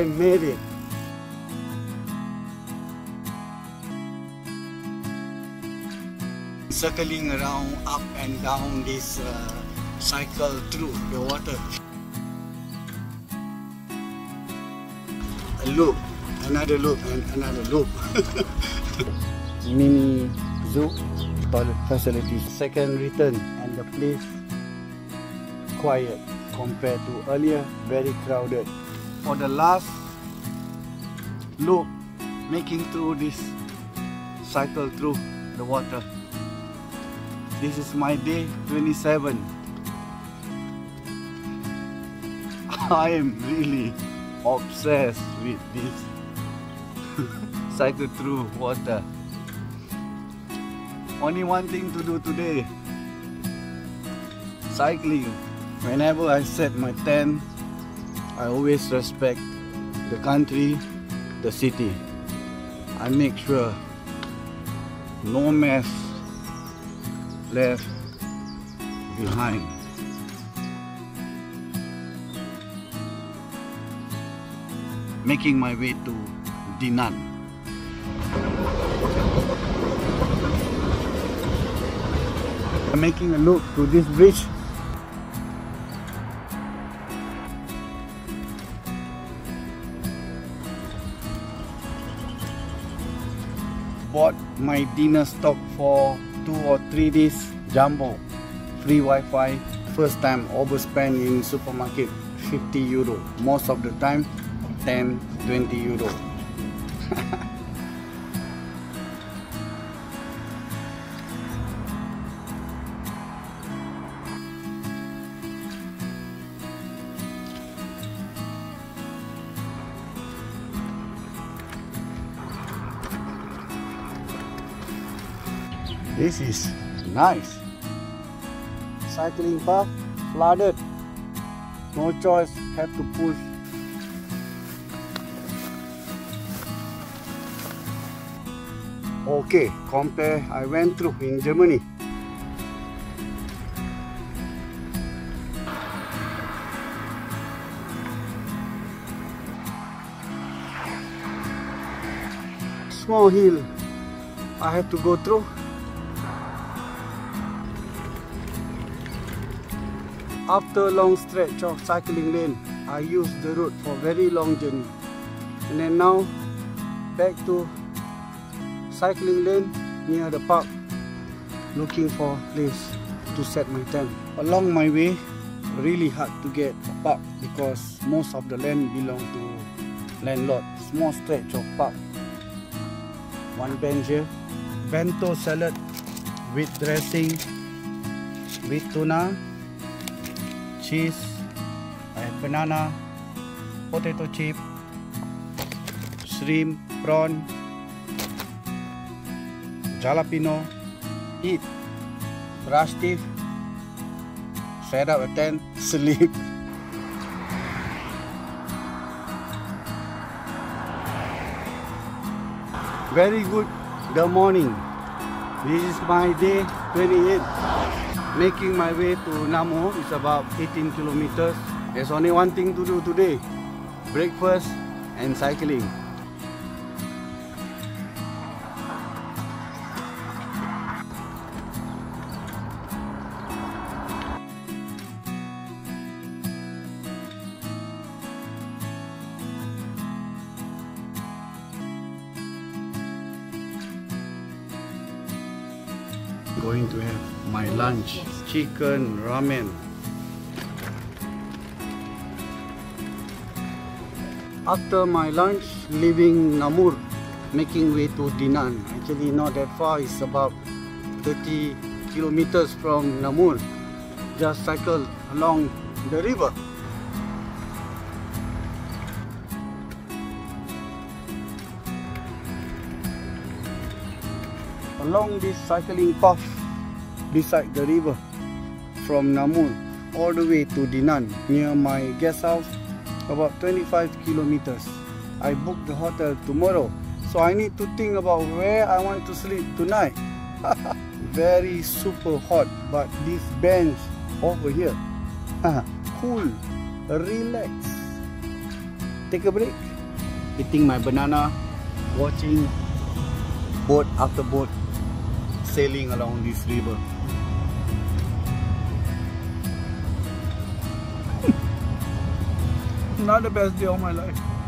I made it. Circling around up and down this uh, cycle through the water. A loop, another loop, and another loop. Mini zoo, toilet facilities. Second return, and the place quiet compared to earlier very crowded for the last loop making through this cycle through the water. This is my day 27 I am really obsessed with this cycle through water. Only one thing to do today. Cycling. Whenever I set my tent, I always respect the country, the city. I make sure no mess left behind. Making my way to Dinant. I'm making a look to this bridge my dinner stock for two or three days. Jumbo free wi-fi first time overspend in supermarket 50 euro. Most of the time 10 20 euro This is nice. Cycling path flooded. No choice, have to push. Okay, compare I went through in Germany. Small hill I have to go through. After long stretch of cycling lane, I used the road for very long journey. And then now, back to cycling lane near the park, looking for place to set my tent. Along my way, really hard to get a park because most of the land belong to landlord. Small stretch of park. One bench here. Bento salad with dressing, with tuna, cheese, and banana, potato chip, shrimp, prawn, jalapeno, eat, brush teeth, set up a tent, sleep. very good. The morning. This is my day 28 making my way to Namo it's about 18 kilometers. There's only one thing to do today. Breakfast and cycling lunch chicken ramen. After my lunch leaving Namur making way to Dinant. Actually not that far it's about 30 kilometers from Namur. Just cycle along the river. Along this cycling path beside the river from Namur all the way to Dinan near my guest house about 25 kilometers. I booked the hotel tomorrow so I need to think about where I want to sleep tonight. Very super hot but this bench over here cool, relax. Take a break. Eating my banana, watching boat after boat sailing along this river. Not the best day of my life.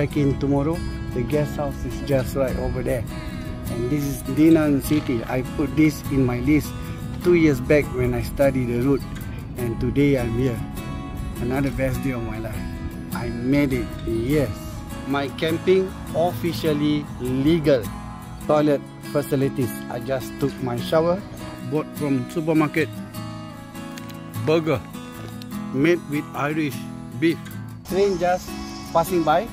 Check in tomorrow. The guest house is just right over there. And this is Dinant City. I put this in my list two years back when I studied the route. And today I'm here. Another best day of my life. I made it, yes. My camping officially legal. Toilet facilities. I just took my shower. Bought from supermarket. Burger. Made with Irish beef. Train just passing by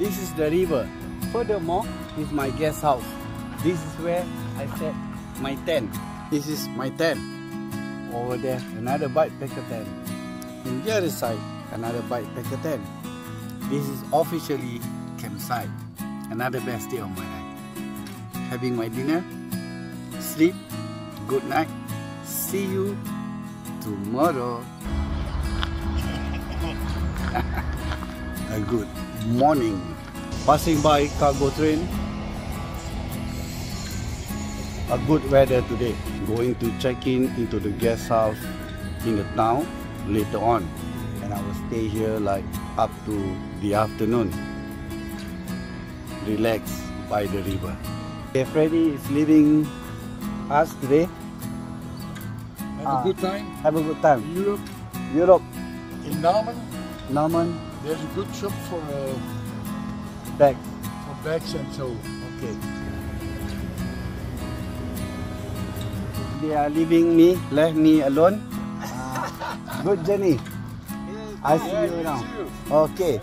this is the river. Furthermore, is my guest house. This is where I set my tent. This is my tent. Over there, another backpacker tent. In the other side, another backpacker tent. This is officially campsite. Another best day of my life. Having my dinner, sleep, good night. See you tomorrow. A good morning. Passing by cargo train. A good weather today. Going to check in into the guest house in the town later on. And I will stay here like up to the afternoon. Relax by the river. Okay, Freddy is leaving us today. Have Ah. a good time. Have a good time. Europe, Europe, in Namen, Norman, There's a good shop for uh, Back. for bags and so. Okay. They are leaving me, left me alone. Ah, good journey. I see you now. Okay.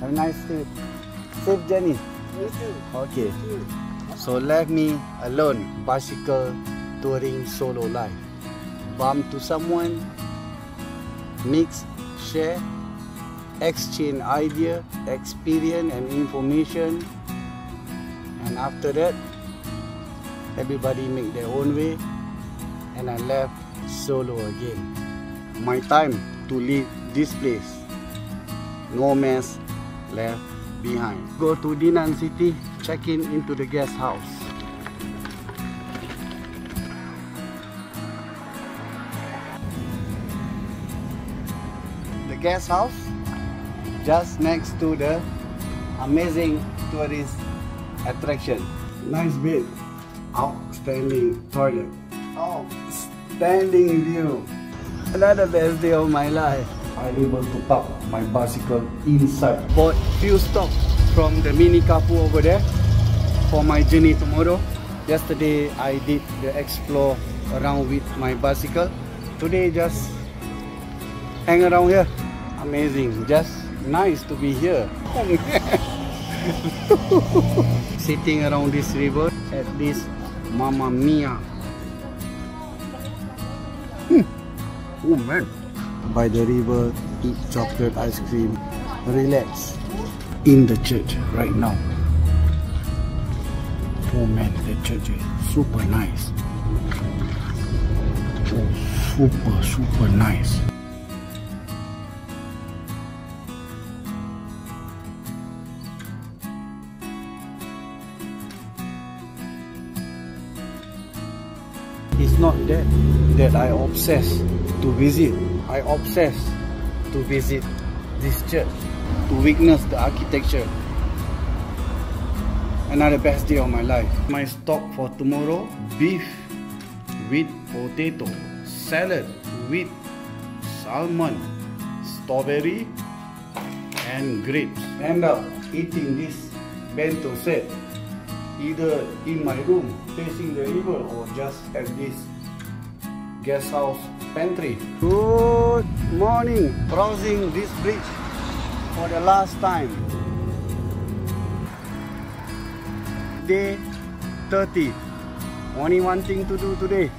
Have a nice trip. Safe journey. Okay. So left me alone, bicycle touring solo life. Bump to someone, mix, share, exchange idea, experience and information. And after that, everybody make their own way and I left solo again. My time to leave this place. No mess left behind. Go to Dinant City, check in into the guest house. The guest house just next to the amazing tourist attraction. Nice bed, outstanding toilet, outstanding view. Another best day of my life. I'm able to park my bicycle inside. Bought few stops from the mini Kapu over there for my journey tomorrow. Yesterday I did the explore around with my bicycle. Today just hang around here. Amazing, just nice to be here. Sitting around this river at this Mamma Mia. Hmm. Oh man. By the river, eat chocolate ice cream, relax in the church right now. Oh man, the church is super nice. Oh, super, super nice. Not that that I obsess to visit. I obsess to visit this church to witness the architecture. Another best day of my life. My stock for tomorrow: beef with potato, salad with salmon, strawberry, and grapes. End up eating this bento set either in my room facing the river or just at this guest house pantry. Good morning, crossing this bridge for the last time. Day 30. Only one thing to do today.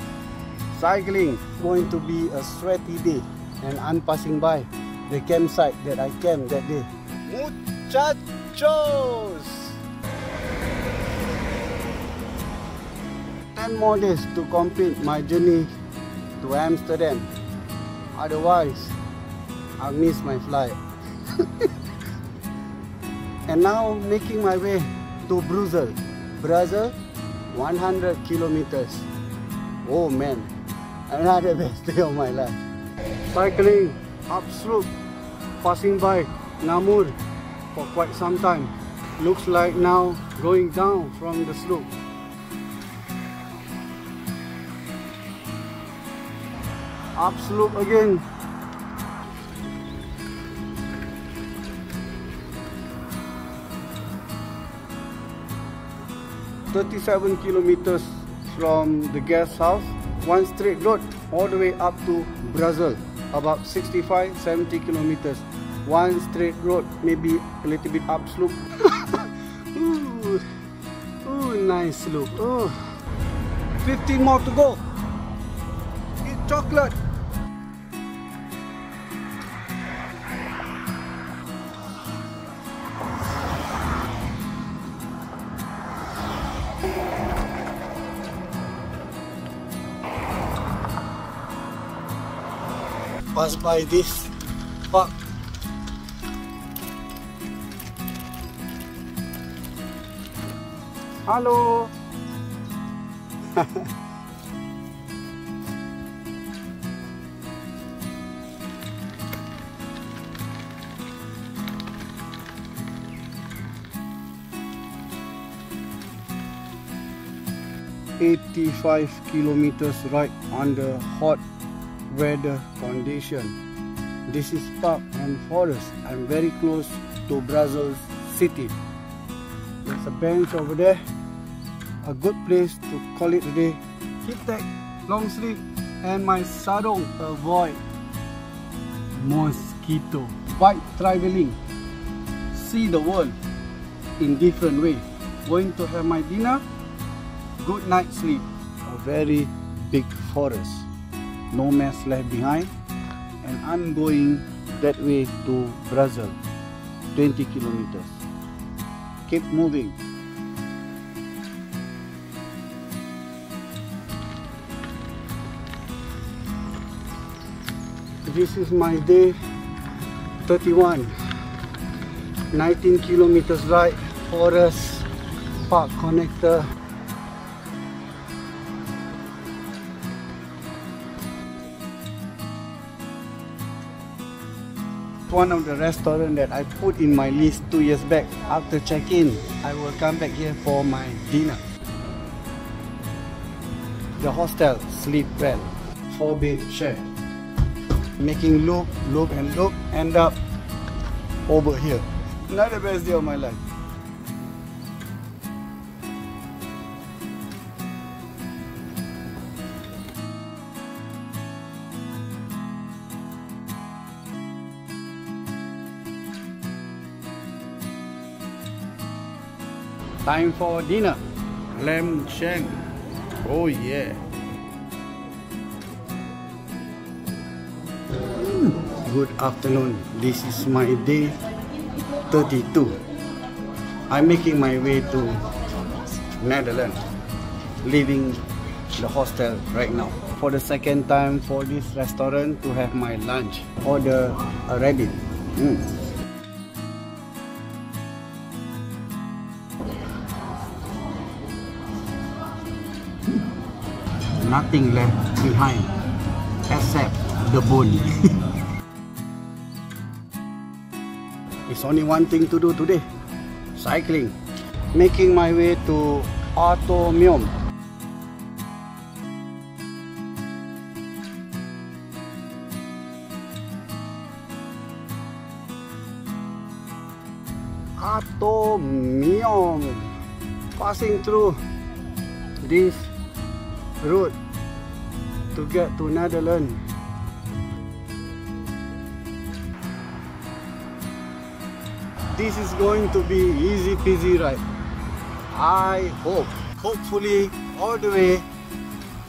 Cycling. Going to be a sweaty day and I'm passing by the campsite that I camped that day. Muchachos! 10 more days to complete my journey to Amsterdam. Otherwise, I'll miss my flight. and now making my way to Brussels. Brussels, 100 kilometers. Oh man, another best day of my life. Cycling up slope, passing by Namur for quite some time. Looks like now going down from the slope. Slope again. Thirty-seven kilometers from the guest house, one straight road all the way up to Brazil, about 65, 70 kilometers. One straight road, maybe a little bit up slope. ooh, ooh, nice slope. Oh, 15 more to go Eat chocolate. Pass by this park. Hello. 85 kilometers right under hot weather condition This is park and forest. I'm very close to Brussels city. There's a bench over there. A good place to call it a day. Keep that long sleeve and my sarong avoid mosquito. White traveling. See the world in different way. Going to have my dinner. Good night sleep. A very big forest. No mess left behind. And I'm going that way to Brazil. 20 kilometers. Keep moving. This is my day 31. 19 kilometers ride, forest, park connector. One of the restaurant that I put in my list two years back. After check-in, I will come back here for my dinner. The hostel, sleep well, four bed share. Making loop, loop and loop, end up over here. Not the best day of my life. Time for dinner. Lamb shank. Oh yeah. Mm. Good afternoon. This is my day 32. I'm making my way to Netherlands, leaving the hostel right now. For the second time for this restaurant to have my lunch. Order a rabbit. Mm. Nothing left behind except the bone. It's only one thing to do today. Cycling. Making my way to Atomium. Atomium. Passing through this route to get to Netherlands. this is going to be easy peasy ride. I hope. Hopefully all the way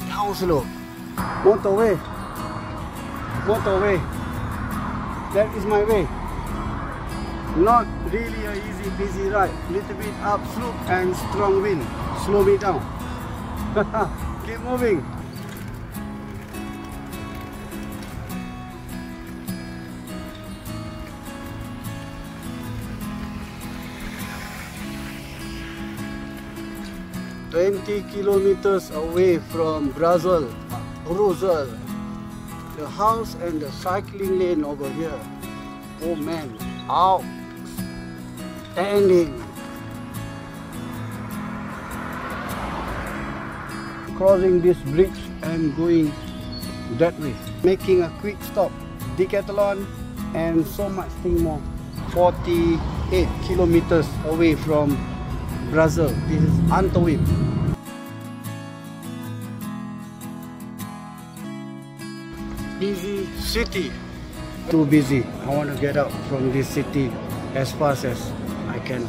down slope. Motorway. Motorway. That is my way. Not really a easy peasy ride. Little bit up slope and strong wind. Slow me down. Keep moving. Twenty kilometers away from Brazil, Brussels. The house and the cycling lane over here. Oh man, outstanding. Crossing this bridge and going that way. Making a quick stop. Decathlon and so much thing more. 48 kilometers away from Brazil. This is Antwerp. Busy city. Too busy. I want to get out from this city as fast as I can.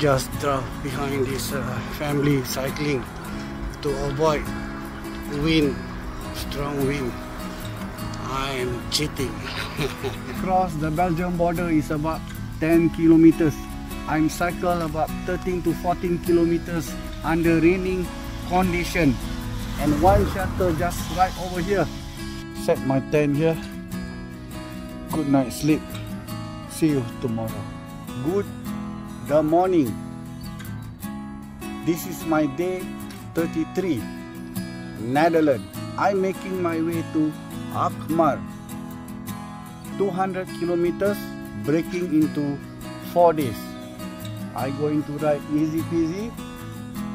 Just drove behind this uh, family cycling to avoid wind, strong wind. I am cheating. Across the Belgium border is about 10 kilometers. I'm cycle about 13 to 14 kilometers under raining condition. And one shelter just right over here. Set my tent here. Good night sleep. See you tomorrow. Good the morning. This is my day 33. Netherlands. I'm making my way to Alkmaar. 200 kilometers breaking into 4 days. I'm going to ride easy peasy,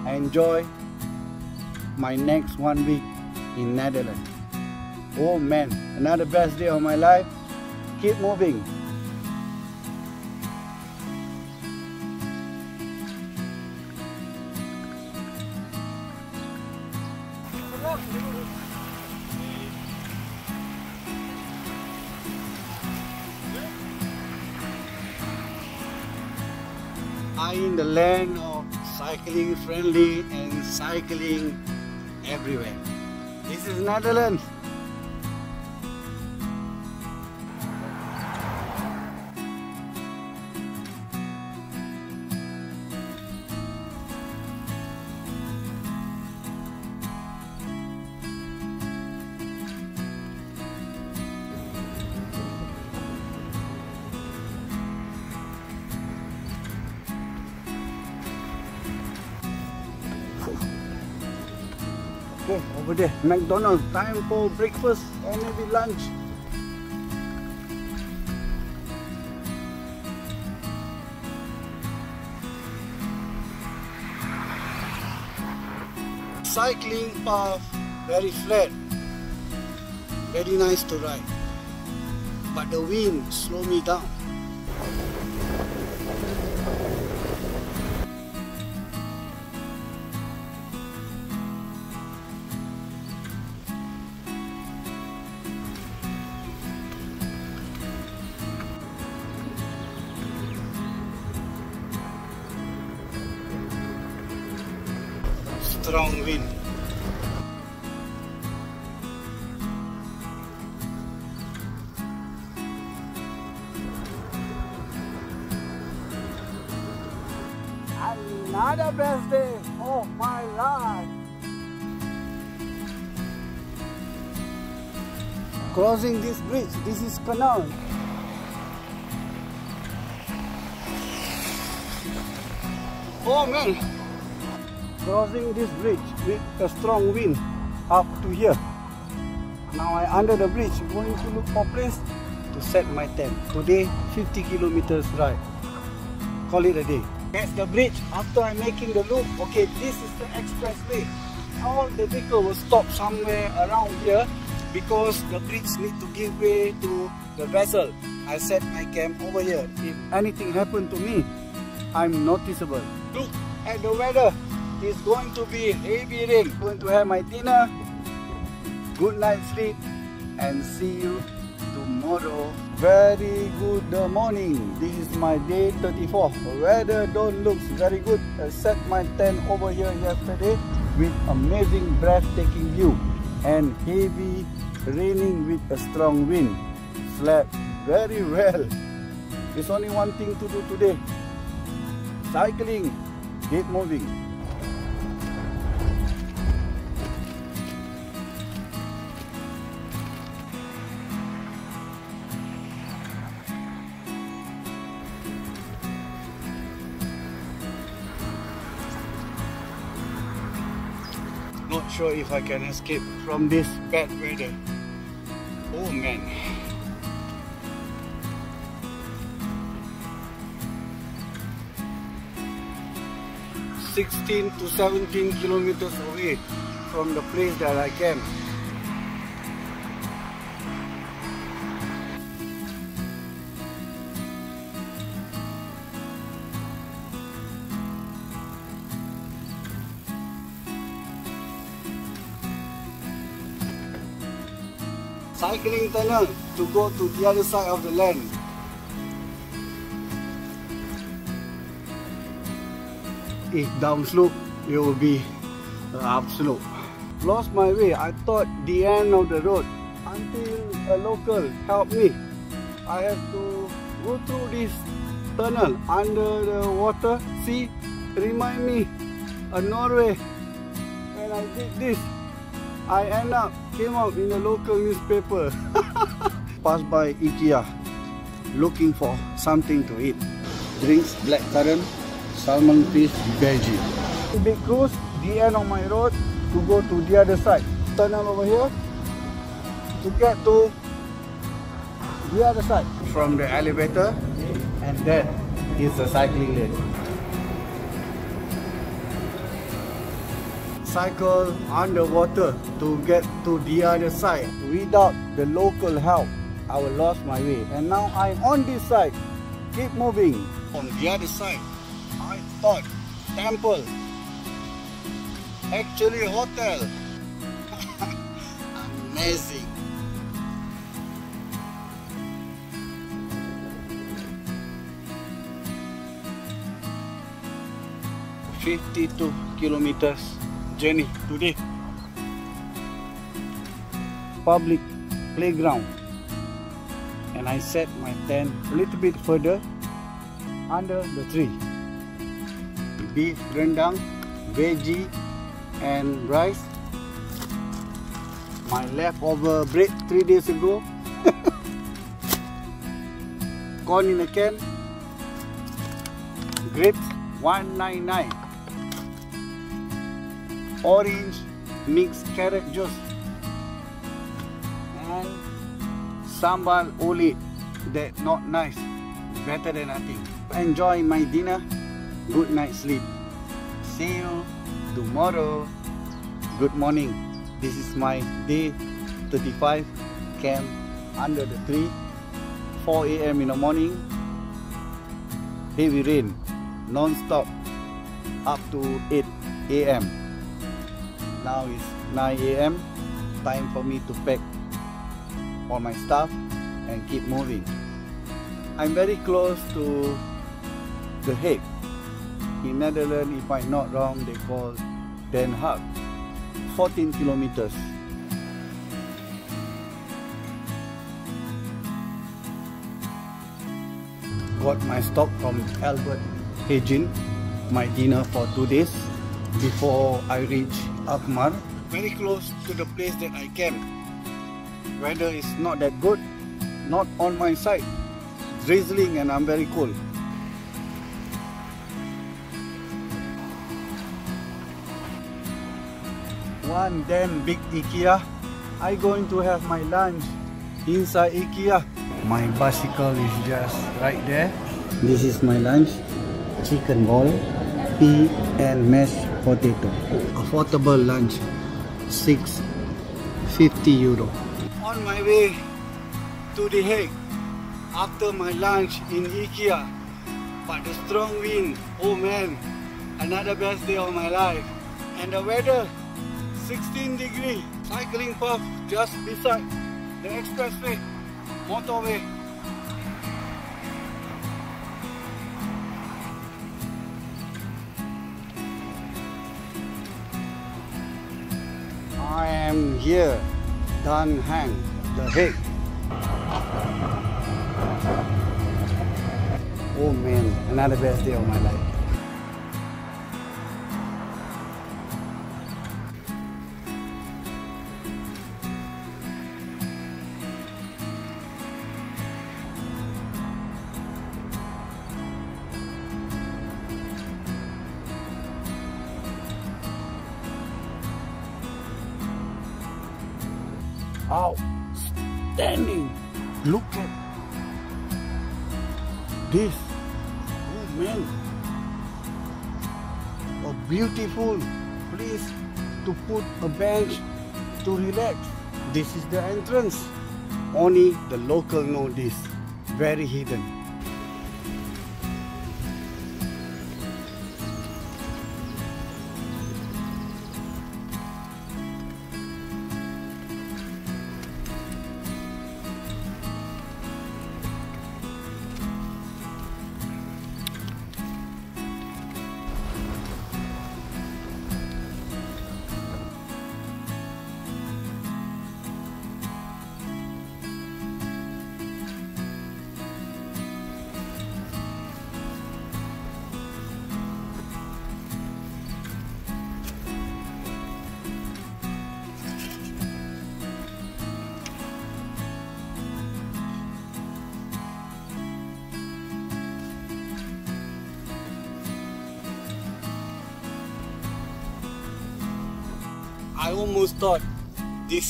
enjoy my next one week in Netherlands. Oh man, another best day of my life. Keep moving. In the land of cycling friendly and cycling everywhere. This is Netherlands. There, McDonald's. Time for breakfast or maybe lunch. Cycling path, very flat, very nice to ride. But the wind slow me down. Is. Oh man, crossing this bridge with a strong wind up to here. Now I under the bridge going to look for place to set my tent. Today 50 kilometers ride. Call it a day. That's the bridge. After I'm making the loop, okay, this is the expressway. All the vehicle will stop somewhere around here because the bridge need to give way to the vessel. I set my camp over here. If anything happened to me, I'm noticeable. Look at the weather. It's going to be heavy rain. Going to have my dinner. Good night sleep and see you tomorrow. Very good morning. This is my day 34. Weather don't look very good. I set my tent over here yesterday with amazing breathtaking view and heavy raining with a strong wind. Slept very well. There's only one thing to do today. Cycling. Keep moving. Sure if I can escape from this bad weather. Oh man. Sixteen to seventeen kilometers away from the place that I came. Cycling tunnel to go to the other side of the land. If downslope, it will be uh, upslope. Lost my way. I thought the end of the road until a local helped me. I have to go through this tunnel under the water. See, remind me of Norway. When I did this, I end up came out in a local newspaper. Passed by IKEA looking for something to eat. Drinks black currant, salmon fish, veggie. Big cruise, the end of my road to go to the other side. Tunnel over here to get to the other side. From the elevator and that is the cycling lane. Cycle underwater to get to the other side. Without the local help, I will lost my way. And now I'm on this side. Keep moving. On the other side, I thought temple. Actually hotel. Amazing. Fifty-two kilometers journey today. Public playground. And I set my tent a little bit further under the tree. Beef rendang, veggie and rice. My leftover bread three days ago. Corn in a can. Grapes 199 orange mixed carrot juice and sambal uli that not nice. Better than nothing. Enjoy my dinner. Good night sleep. See you tomorrow. Good morning. This is my day 35 camp under the tree. 4 a.m in the morning. Heavy rain. Non-stop. Up to 8 a.m now it's 9 a.m. Time for me to pack all my stuff and keep moving. I'm very close to The Hague. In Netherlands, if I'm not wrong, they call Den Haag. 14 kilometers. Got my stock from Albert Heijn, my dinner for two days before I reach Alkmaar. Very close to the place that I camp. Weather is not that good, not on my side. Drizzling and I'm very cold. One damn big IKEA. I going to have my lunch inside IKEA. My bicycle is just right there. This is my lunch. Chicken ball, pea and mashed potato. Affordable lunch, 650 euro. On my way to The Hague after my lunch in IKEA. But the strong wind, oh man, another best day of my life. And the weather, 16 degree. Cycling path just beside the expressway, motorway. I am here, Den Haag, The Hague. Oh man, another best day of my life. A bench to relax. This is the entrance. Only the local know this. Very hidden.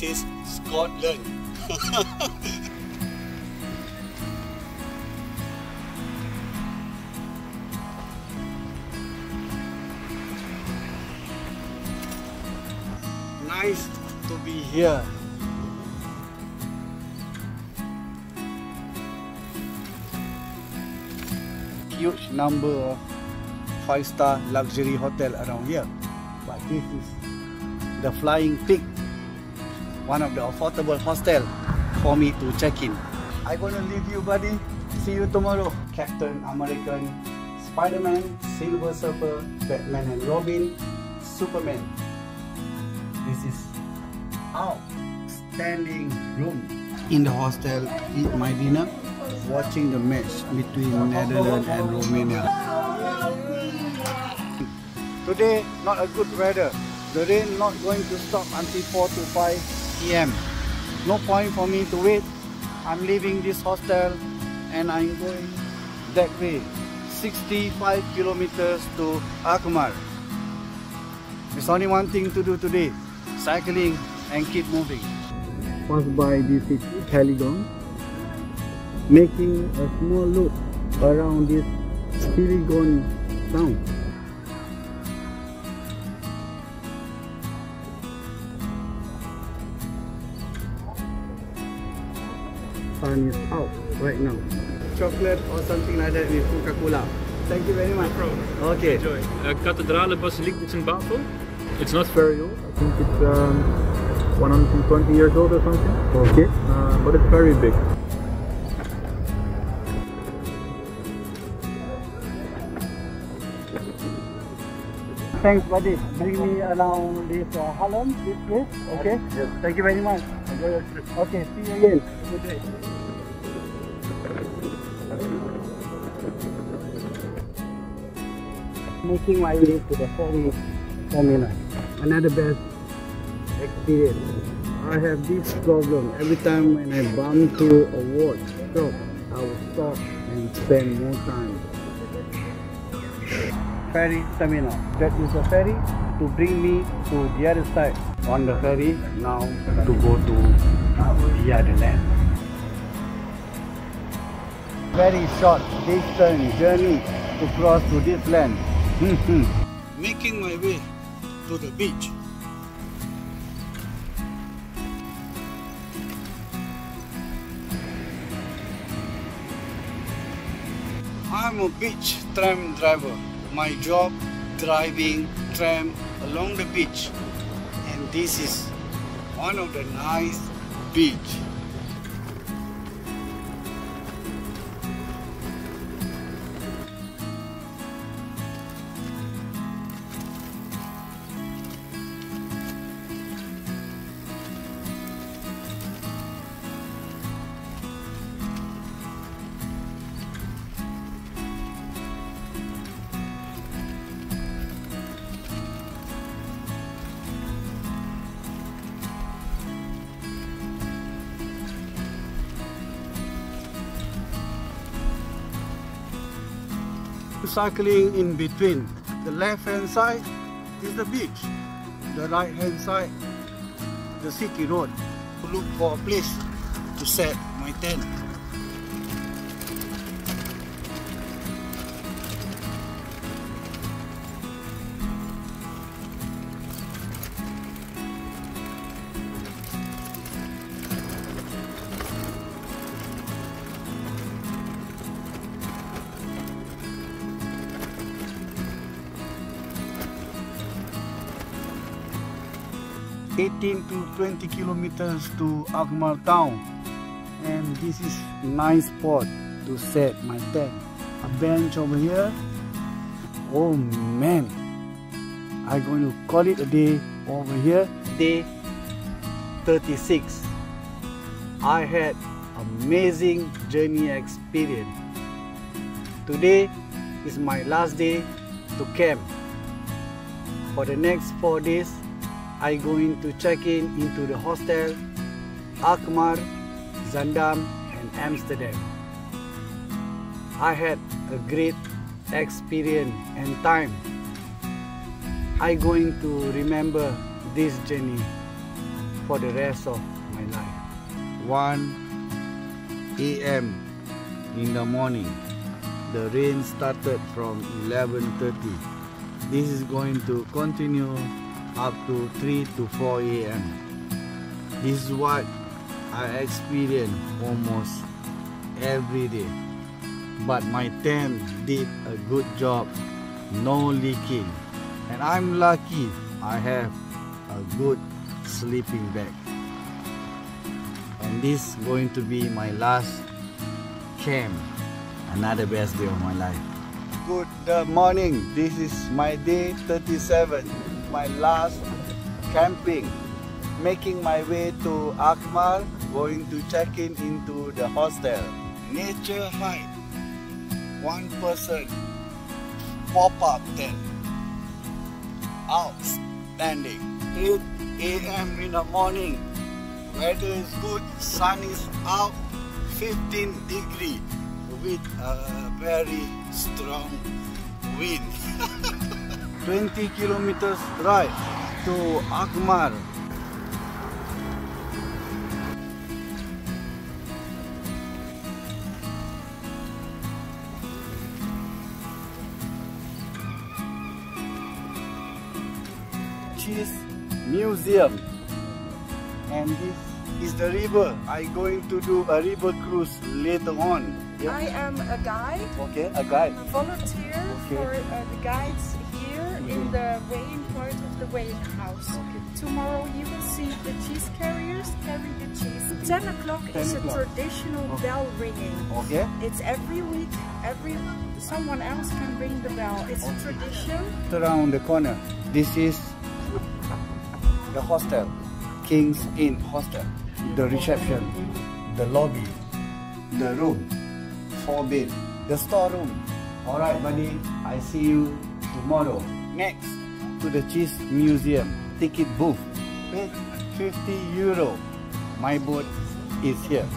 Is Scotland. nice to be here. Huge number of five-star luxury hotel around here. But this is the Flying Pig, one of the affordable hostel for me to check in. I'm gonna leave you buddy. See you tomorrow. Captain American, Spider-Man, Silver Surfer, Batman and Robin, Superman. This is outstanding room. In the hostel, eat my dinner, watching the match between Netherlands and Romania. Today, not a good weather. The rain not going to stop until 4 to 5 p.m. No point for me to wait. I'm leaving this hostel and I'm going that way. 65 kilometers to Alkmaar. There's only one thing to do today. Cycling and keep moving. Pass by this city, Caledon. Making a small loop around this Siligon town. Is out right now. Chocolate or something like that with Coca-Cola. Thank you very much. No. Okay. Enjoy. Uh, Cathedrale Basiliek in Basel. It's not very old. I think it's um, 120 years old or something. Okay. Uh, but it's very big. Thanks, buddy. Bring me around this uh, Haarlem, this place. Okay. Yes. Thank you very much. Enjoy your trip. Okay. See you again. Good day. Making my way to the ferry terminal. Another best experience. I have this problem. Every time when I bump to a watch stop, I will stop and spend more time. Ferry terminal. That is a ferry to bring me to the other side. On the ferry now to go to the other land. Very short distance journey to cross to this land. Hmm, hmm. Making my way to the beach. I'm a beach tram driver. My job driving tram along the beach. And this is one of the nice beach. Cycling in between. The left hand side is the beach. The right hand side, the city road. To look for a place to set my tent. Eighteen to twenty kilometers to Alkmaar town, and this is nice spot to set my tent. A bench over here. Oh man, I'm going to call it a day over here. Day 36. I had amazing journey experience. Today is my last day to camp. For the next four days, I going to check in into the hostel, Alkmaar, Zaandam and Amsterdam. I had a great experience and time. I going to remember this journey for the rest of my life. 1 a.m. in the morning. The rain started from 11.30. This is going to continue up to 3 to 4 a.m. This is what I experience almost every day. But my tent did a good job, no leaking. And I'm lucky I have a good sleeping bag. And this is going to be my last camp. Another best day of my life. Good uh, morning. This is my day 37. My last camping. Making my way to Alkmaar. Going to check in into the hostel. Naturehike. One person. Pop-up tent. Outstanding. 8 a.m. in the morning. Weather is good. Sun is out. 15 degree with a very strong wind. 20 kilometers drive to Alkmaar. Cheese Museum and this is the river. I'm going to do a river cruise later on. I am a guide, Okay, a guide. a volunteer Okay. for uh, the guides in the weighing part of the weighing house. Tomorrow you will see the cheese carriers carry the cheese. 10 o'clock is a traditional Okay. bell ringing. Okay. It's every week, every someone else can ring the bell. It's a tradition. Around the corner. This is the hostel. King's Inn Hostel. The reception. The lobby. The room. Four bed. The storeroom. Alright buddy. I see you tomorrow. Next to the Cheese Museum. Ticket booth. Pay 50 euro. My boat is here.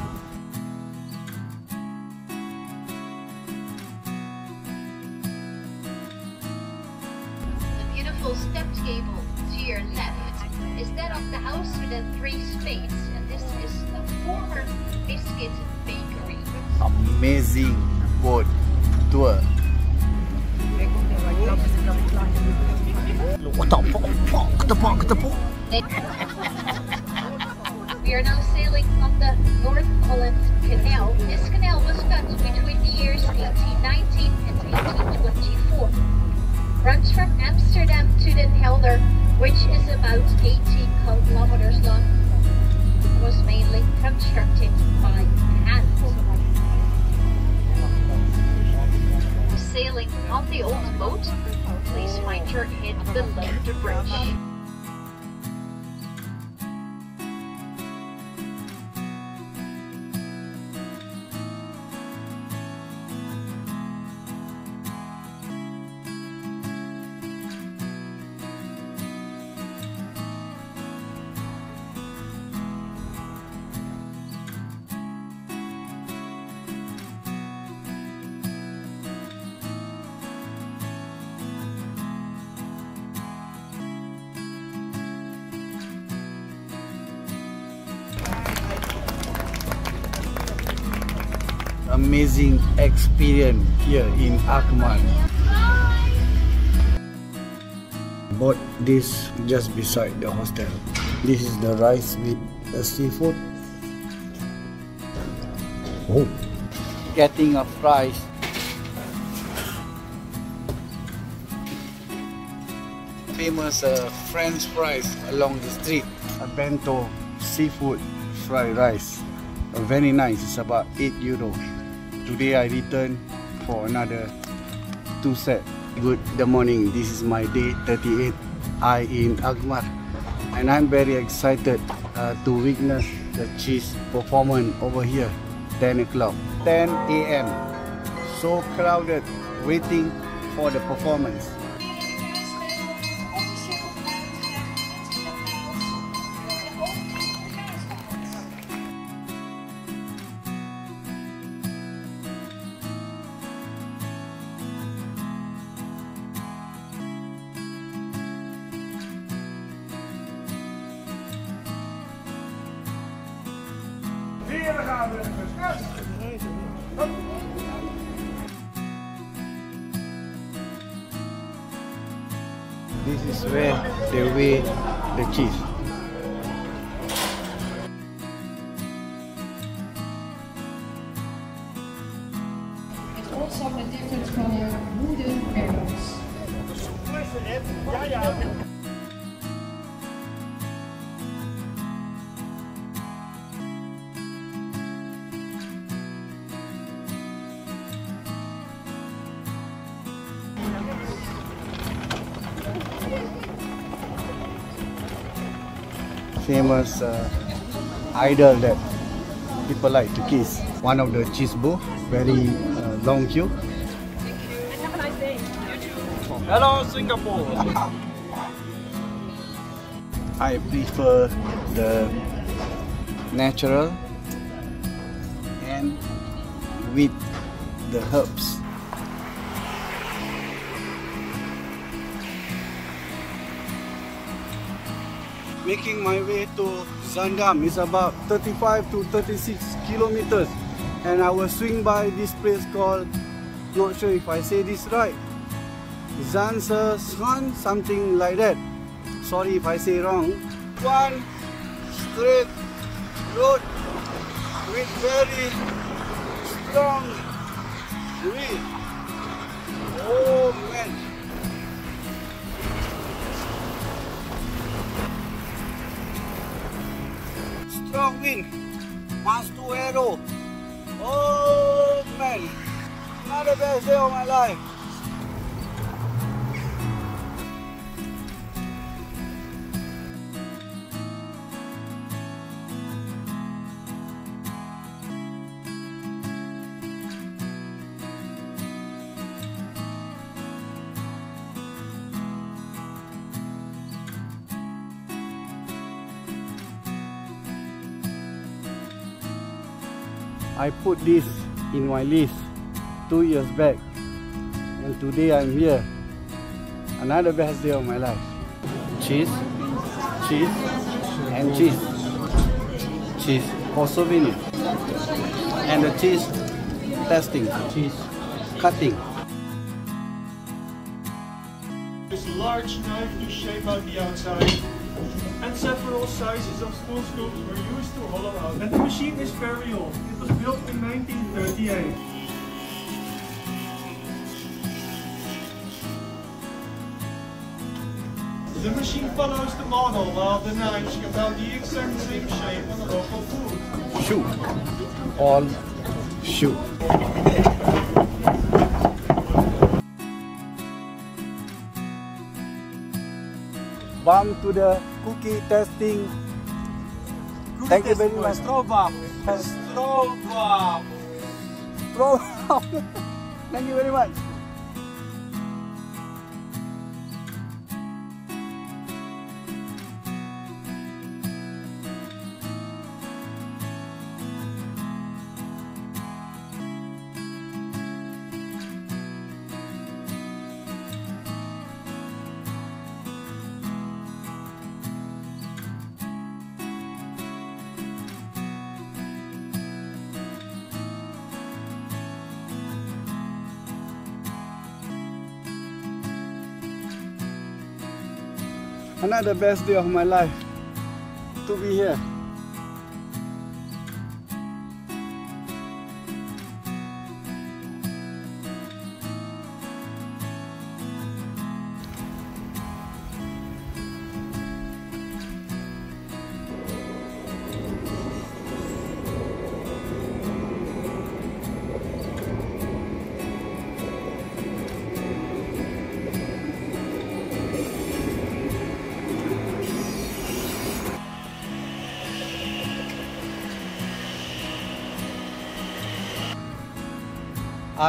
The beautiful stepped gable to your left is that of the house with the three spades, and this is the former biscuit bakery. Amazing boat tour. We are now sailing on the North Holland Canal. This canal was cut between the years 1819 and 1824. Runs from Amsterdam to Den Helder, which is about 18 kilometers long. It was mainly constructed by hand. Sailing on the old boat, please find your head below the bridge. Experience here in Alkmaar. Bought this just beside the hostel. This is the rice with the seafood. Oh. Getting a fries. Famous uh, French fries along the street. A bento seafood fried rice. Very nice. It's about 8 euro. Today I return for another two set. Good the morning. This is my day 38. I in Alkmaar. And I'm very excited uh, to witness the cheese performance over here. 10 o'clock. 10 a.m. So crowded waiting for the performance. Idol that people like to kiss. One of the cheese booth, very uh, long queue. and Have a nice day. Hello, Singapore. I prefer the natural and with the herbs. Making my way to Zandam is about 35 to 36 kilometers and I will swing by this place called, not sure if I say this right, Zansa San, something like that. Sorry if I say wrong. One straight road with very strong the best day of my life. I put this in my list two years back and today I'm here. Another best day of my life. Cheese, cheese and cheese. Cheese for souvenir. And the cheese testing, cheese cutting. This large knife to shape out the outside. And several sizes of spool scoops were used to hollow out. And the machine is very old. It was built in 1938. The machine follows the model while the knives give out the exact same shape on the local food. Shoe. All. Bump to the cookie testing. Thank you very much. Stroopwafel. Stroopwafel. Throw Thank you very much. Another best day of my life to be here.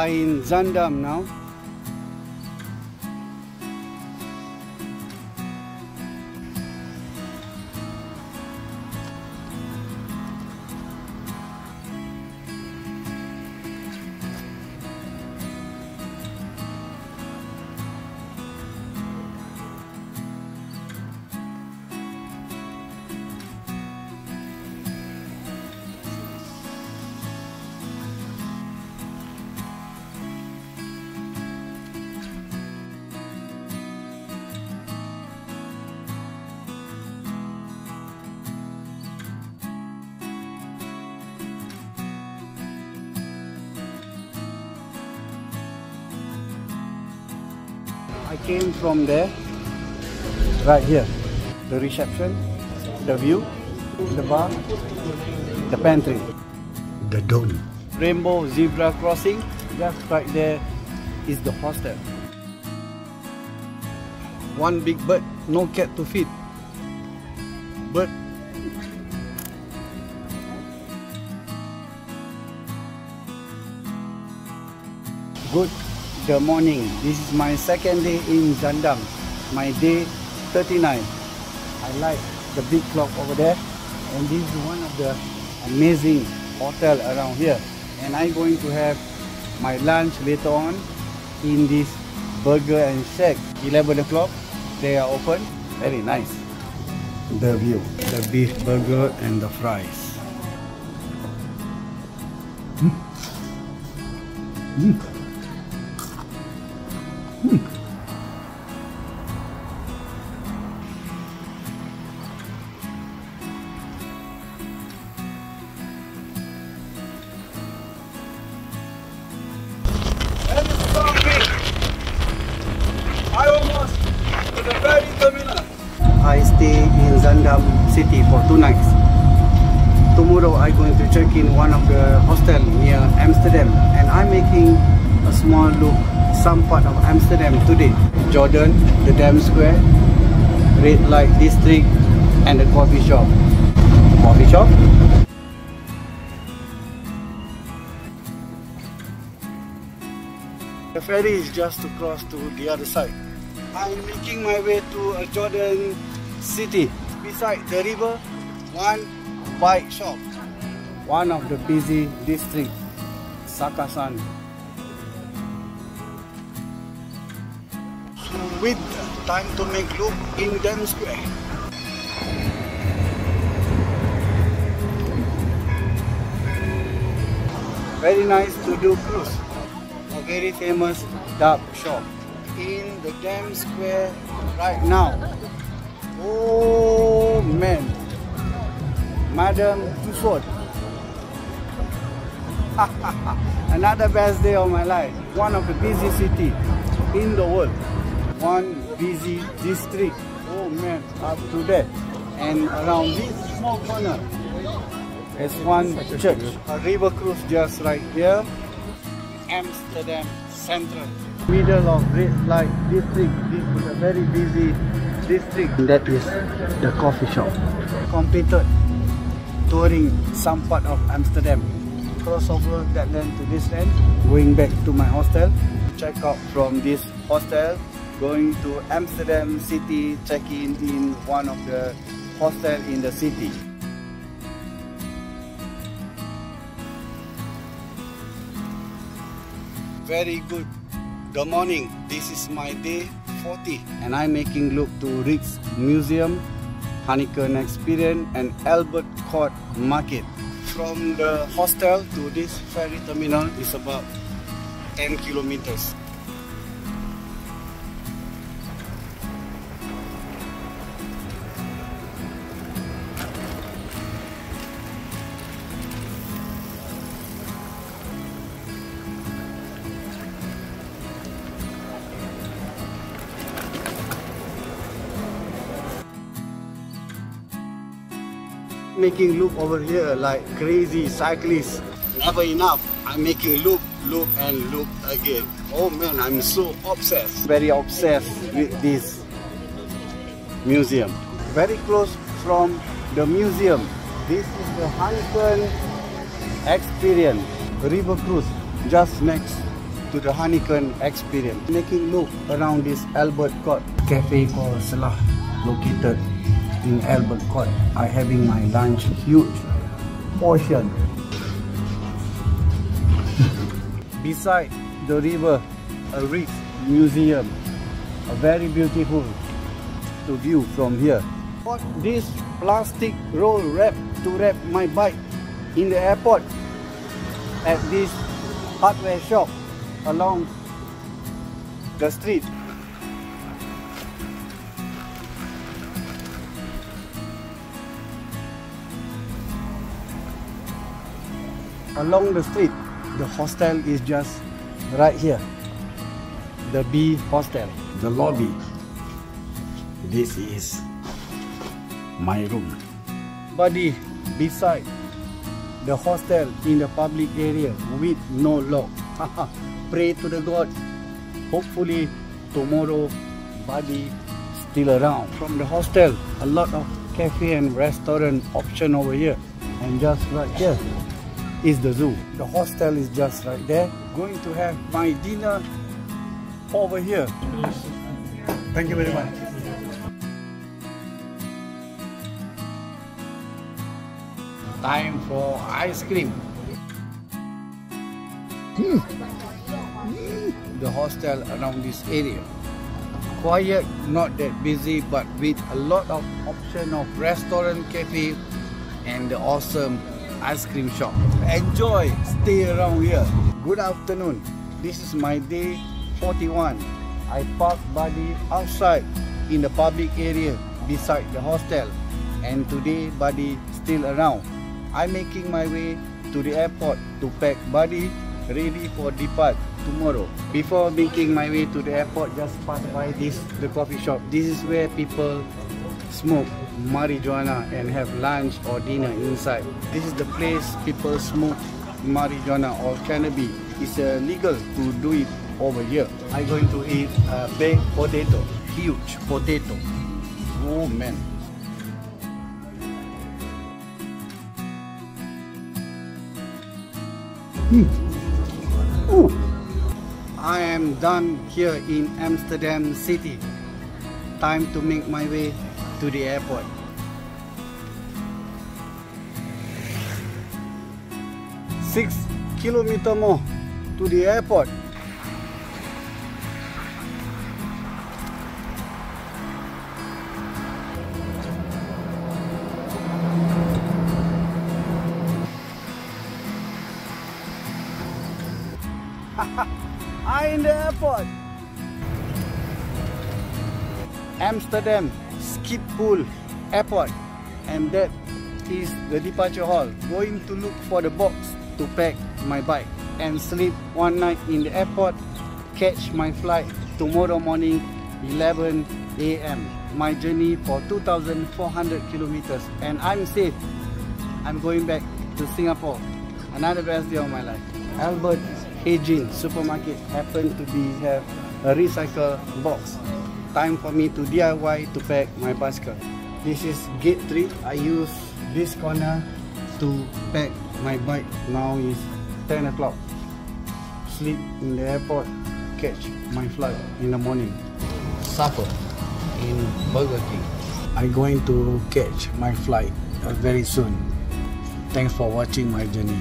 In Zaandam now. From there, right here. The reception, the view, the bar, the pantry, the dome. Rainbow zebra crossing, just right there is the hostel. One big bird, no cat to feed. Bird good the morning. This is my second day in Zaandam, my day 39 I like the big clock over there. And this is one of the amazing hotel around here. And I'm going to have my lunch later on in this burger and shack 11 o'clock they are open. Very nice. The view the beef burger and the fries. Mm. Mm. Light District and the coffee shop. Coffee shop? The ferry is just to cross to the other side. I'm making my way to a Jordan city. Beside the river, one bike shop. One of the busy district, Sakasan. With time to make loop in Dam Square. Very nice to do cruise. A very famous dub shop in the Dam Square right now. Oh man, Madame Tussauds. Another best day of my life. One of the busy city in the world. One busy district. Oh man, up to that. And around this small corner, there's one church. A river cruise just right here. Amsterdam Central. Middle of red light district. This is a very busy district. And that is the coffee shop. Completed touring some part of Amsterdam. Cross over that land to this land. Going back to my hostel. Check out from this hostel. Going to Amsterdam city. Check in one of the hostel in the city. very good the morning this is my day 40 and i'm making look to Rijks museum Heineken experience and Albert Cuyp market from the hostel to this ferry terminal is about 10 kilometers making loop over here like crazy cyclists. Never enough. I'm making loop, loop and loop again. Oh man, I'm so obsessed. Very obsessed with this museum. Very close from the museum. This is the Heineken Experience River Cruise just next to the Heineken Experience. Making loop around this Albert Cuyp cafe called Salah located in Albert Cuyp. I having my lunch, huge portion. Beside the river, a Rijks museum, a very beautiful to view from here. Bought this plastic roll wrap to wrap my bike in the airport at this hardware shop along the street. Along the street. The hostel is just right here. The B hostel. the lobby. This is my room. Buddy, beside the hostel in the public area with no lock. Pray to the God. Hopefully tomorrow buddy still around. From the hostel, a lot of cafe and restaurant option over here. And just right here is the zoo. The hostel is just right there. Going to have my dinner over here. Thank you very much. Time for ice cream. Hmm. The hostel around this area. Quiet, not that busy, but with a lot of option of restaurant, cafe, and the awesome ice cream shop. Enjoy, stay around here. Good afternoon. This is my day 41. I park buddy outside in the public area beside the hostel and today buddy still around. I'm making my way to the airport to pack buddy ready for depart tomorrow. Before making my way to the airport, just pass by this the coffee shop. This is where people smoke marijuana and have lunch or dinner inside. This is the place people smoke marijuana or cannabis. It's uh, legal to do it over here. I'm going to eat a baked potato, huge potato. Oh man. Hmm. Ooh. I am done here in Amsterdam City. Time to make my way to the airport. Six kilometer more to the airport. I in the airport. Amsterdam Schiphol Airport and that is the departure hall. Going to look for the box to pack my bike and sleep one night in the airport. Catch my flight tomorrow morning 11 a.m. My journey for 2,400 kilometers and I'm safe. I'm going back to Singapore. Another best day of my life. Albert Aging supermarket happen to be have a recycle box. Time for me to DIY to pack my bicycle. This is gate 3. I use this corner to pack my bike. Now is 10 o'clock. Sleep in the airport. Catch my flight in the morning. Supper in Burger King. I'm going to catch my flight very soon. Thanks for watching my journey.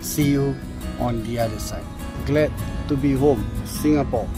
See you on the other side. Glad to be home, Singapore.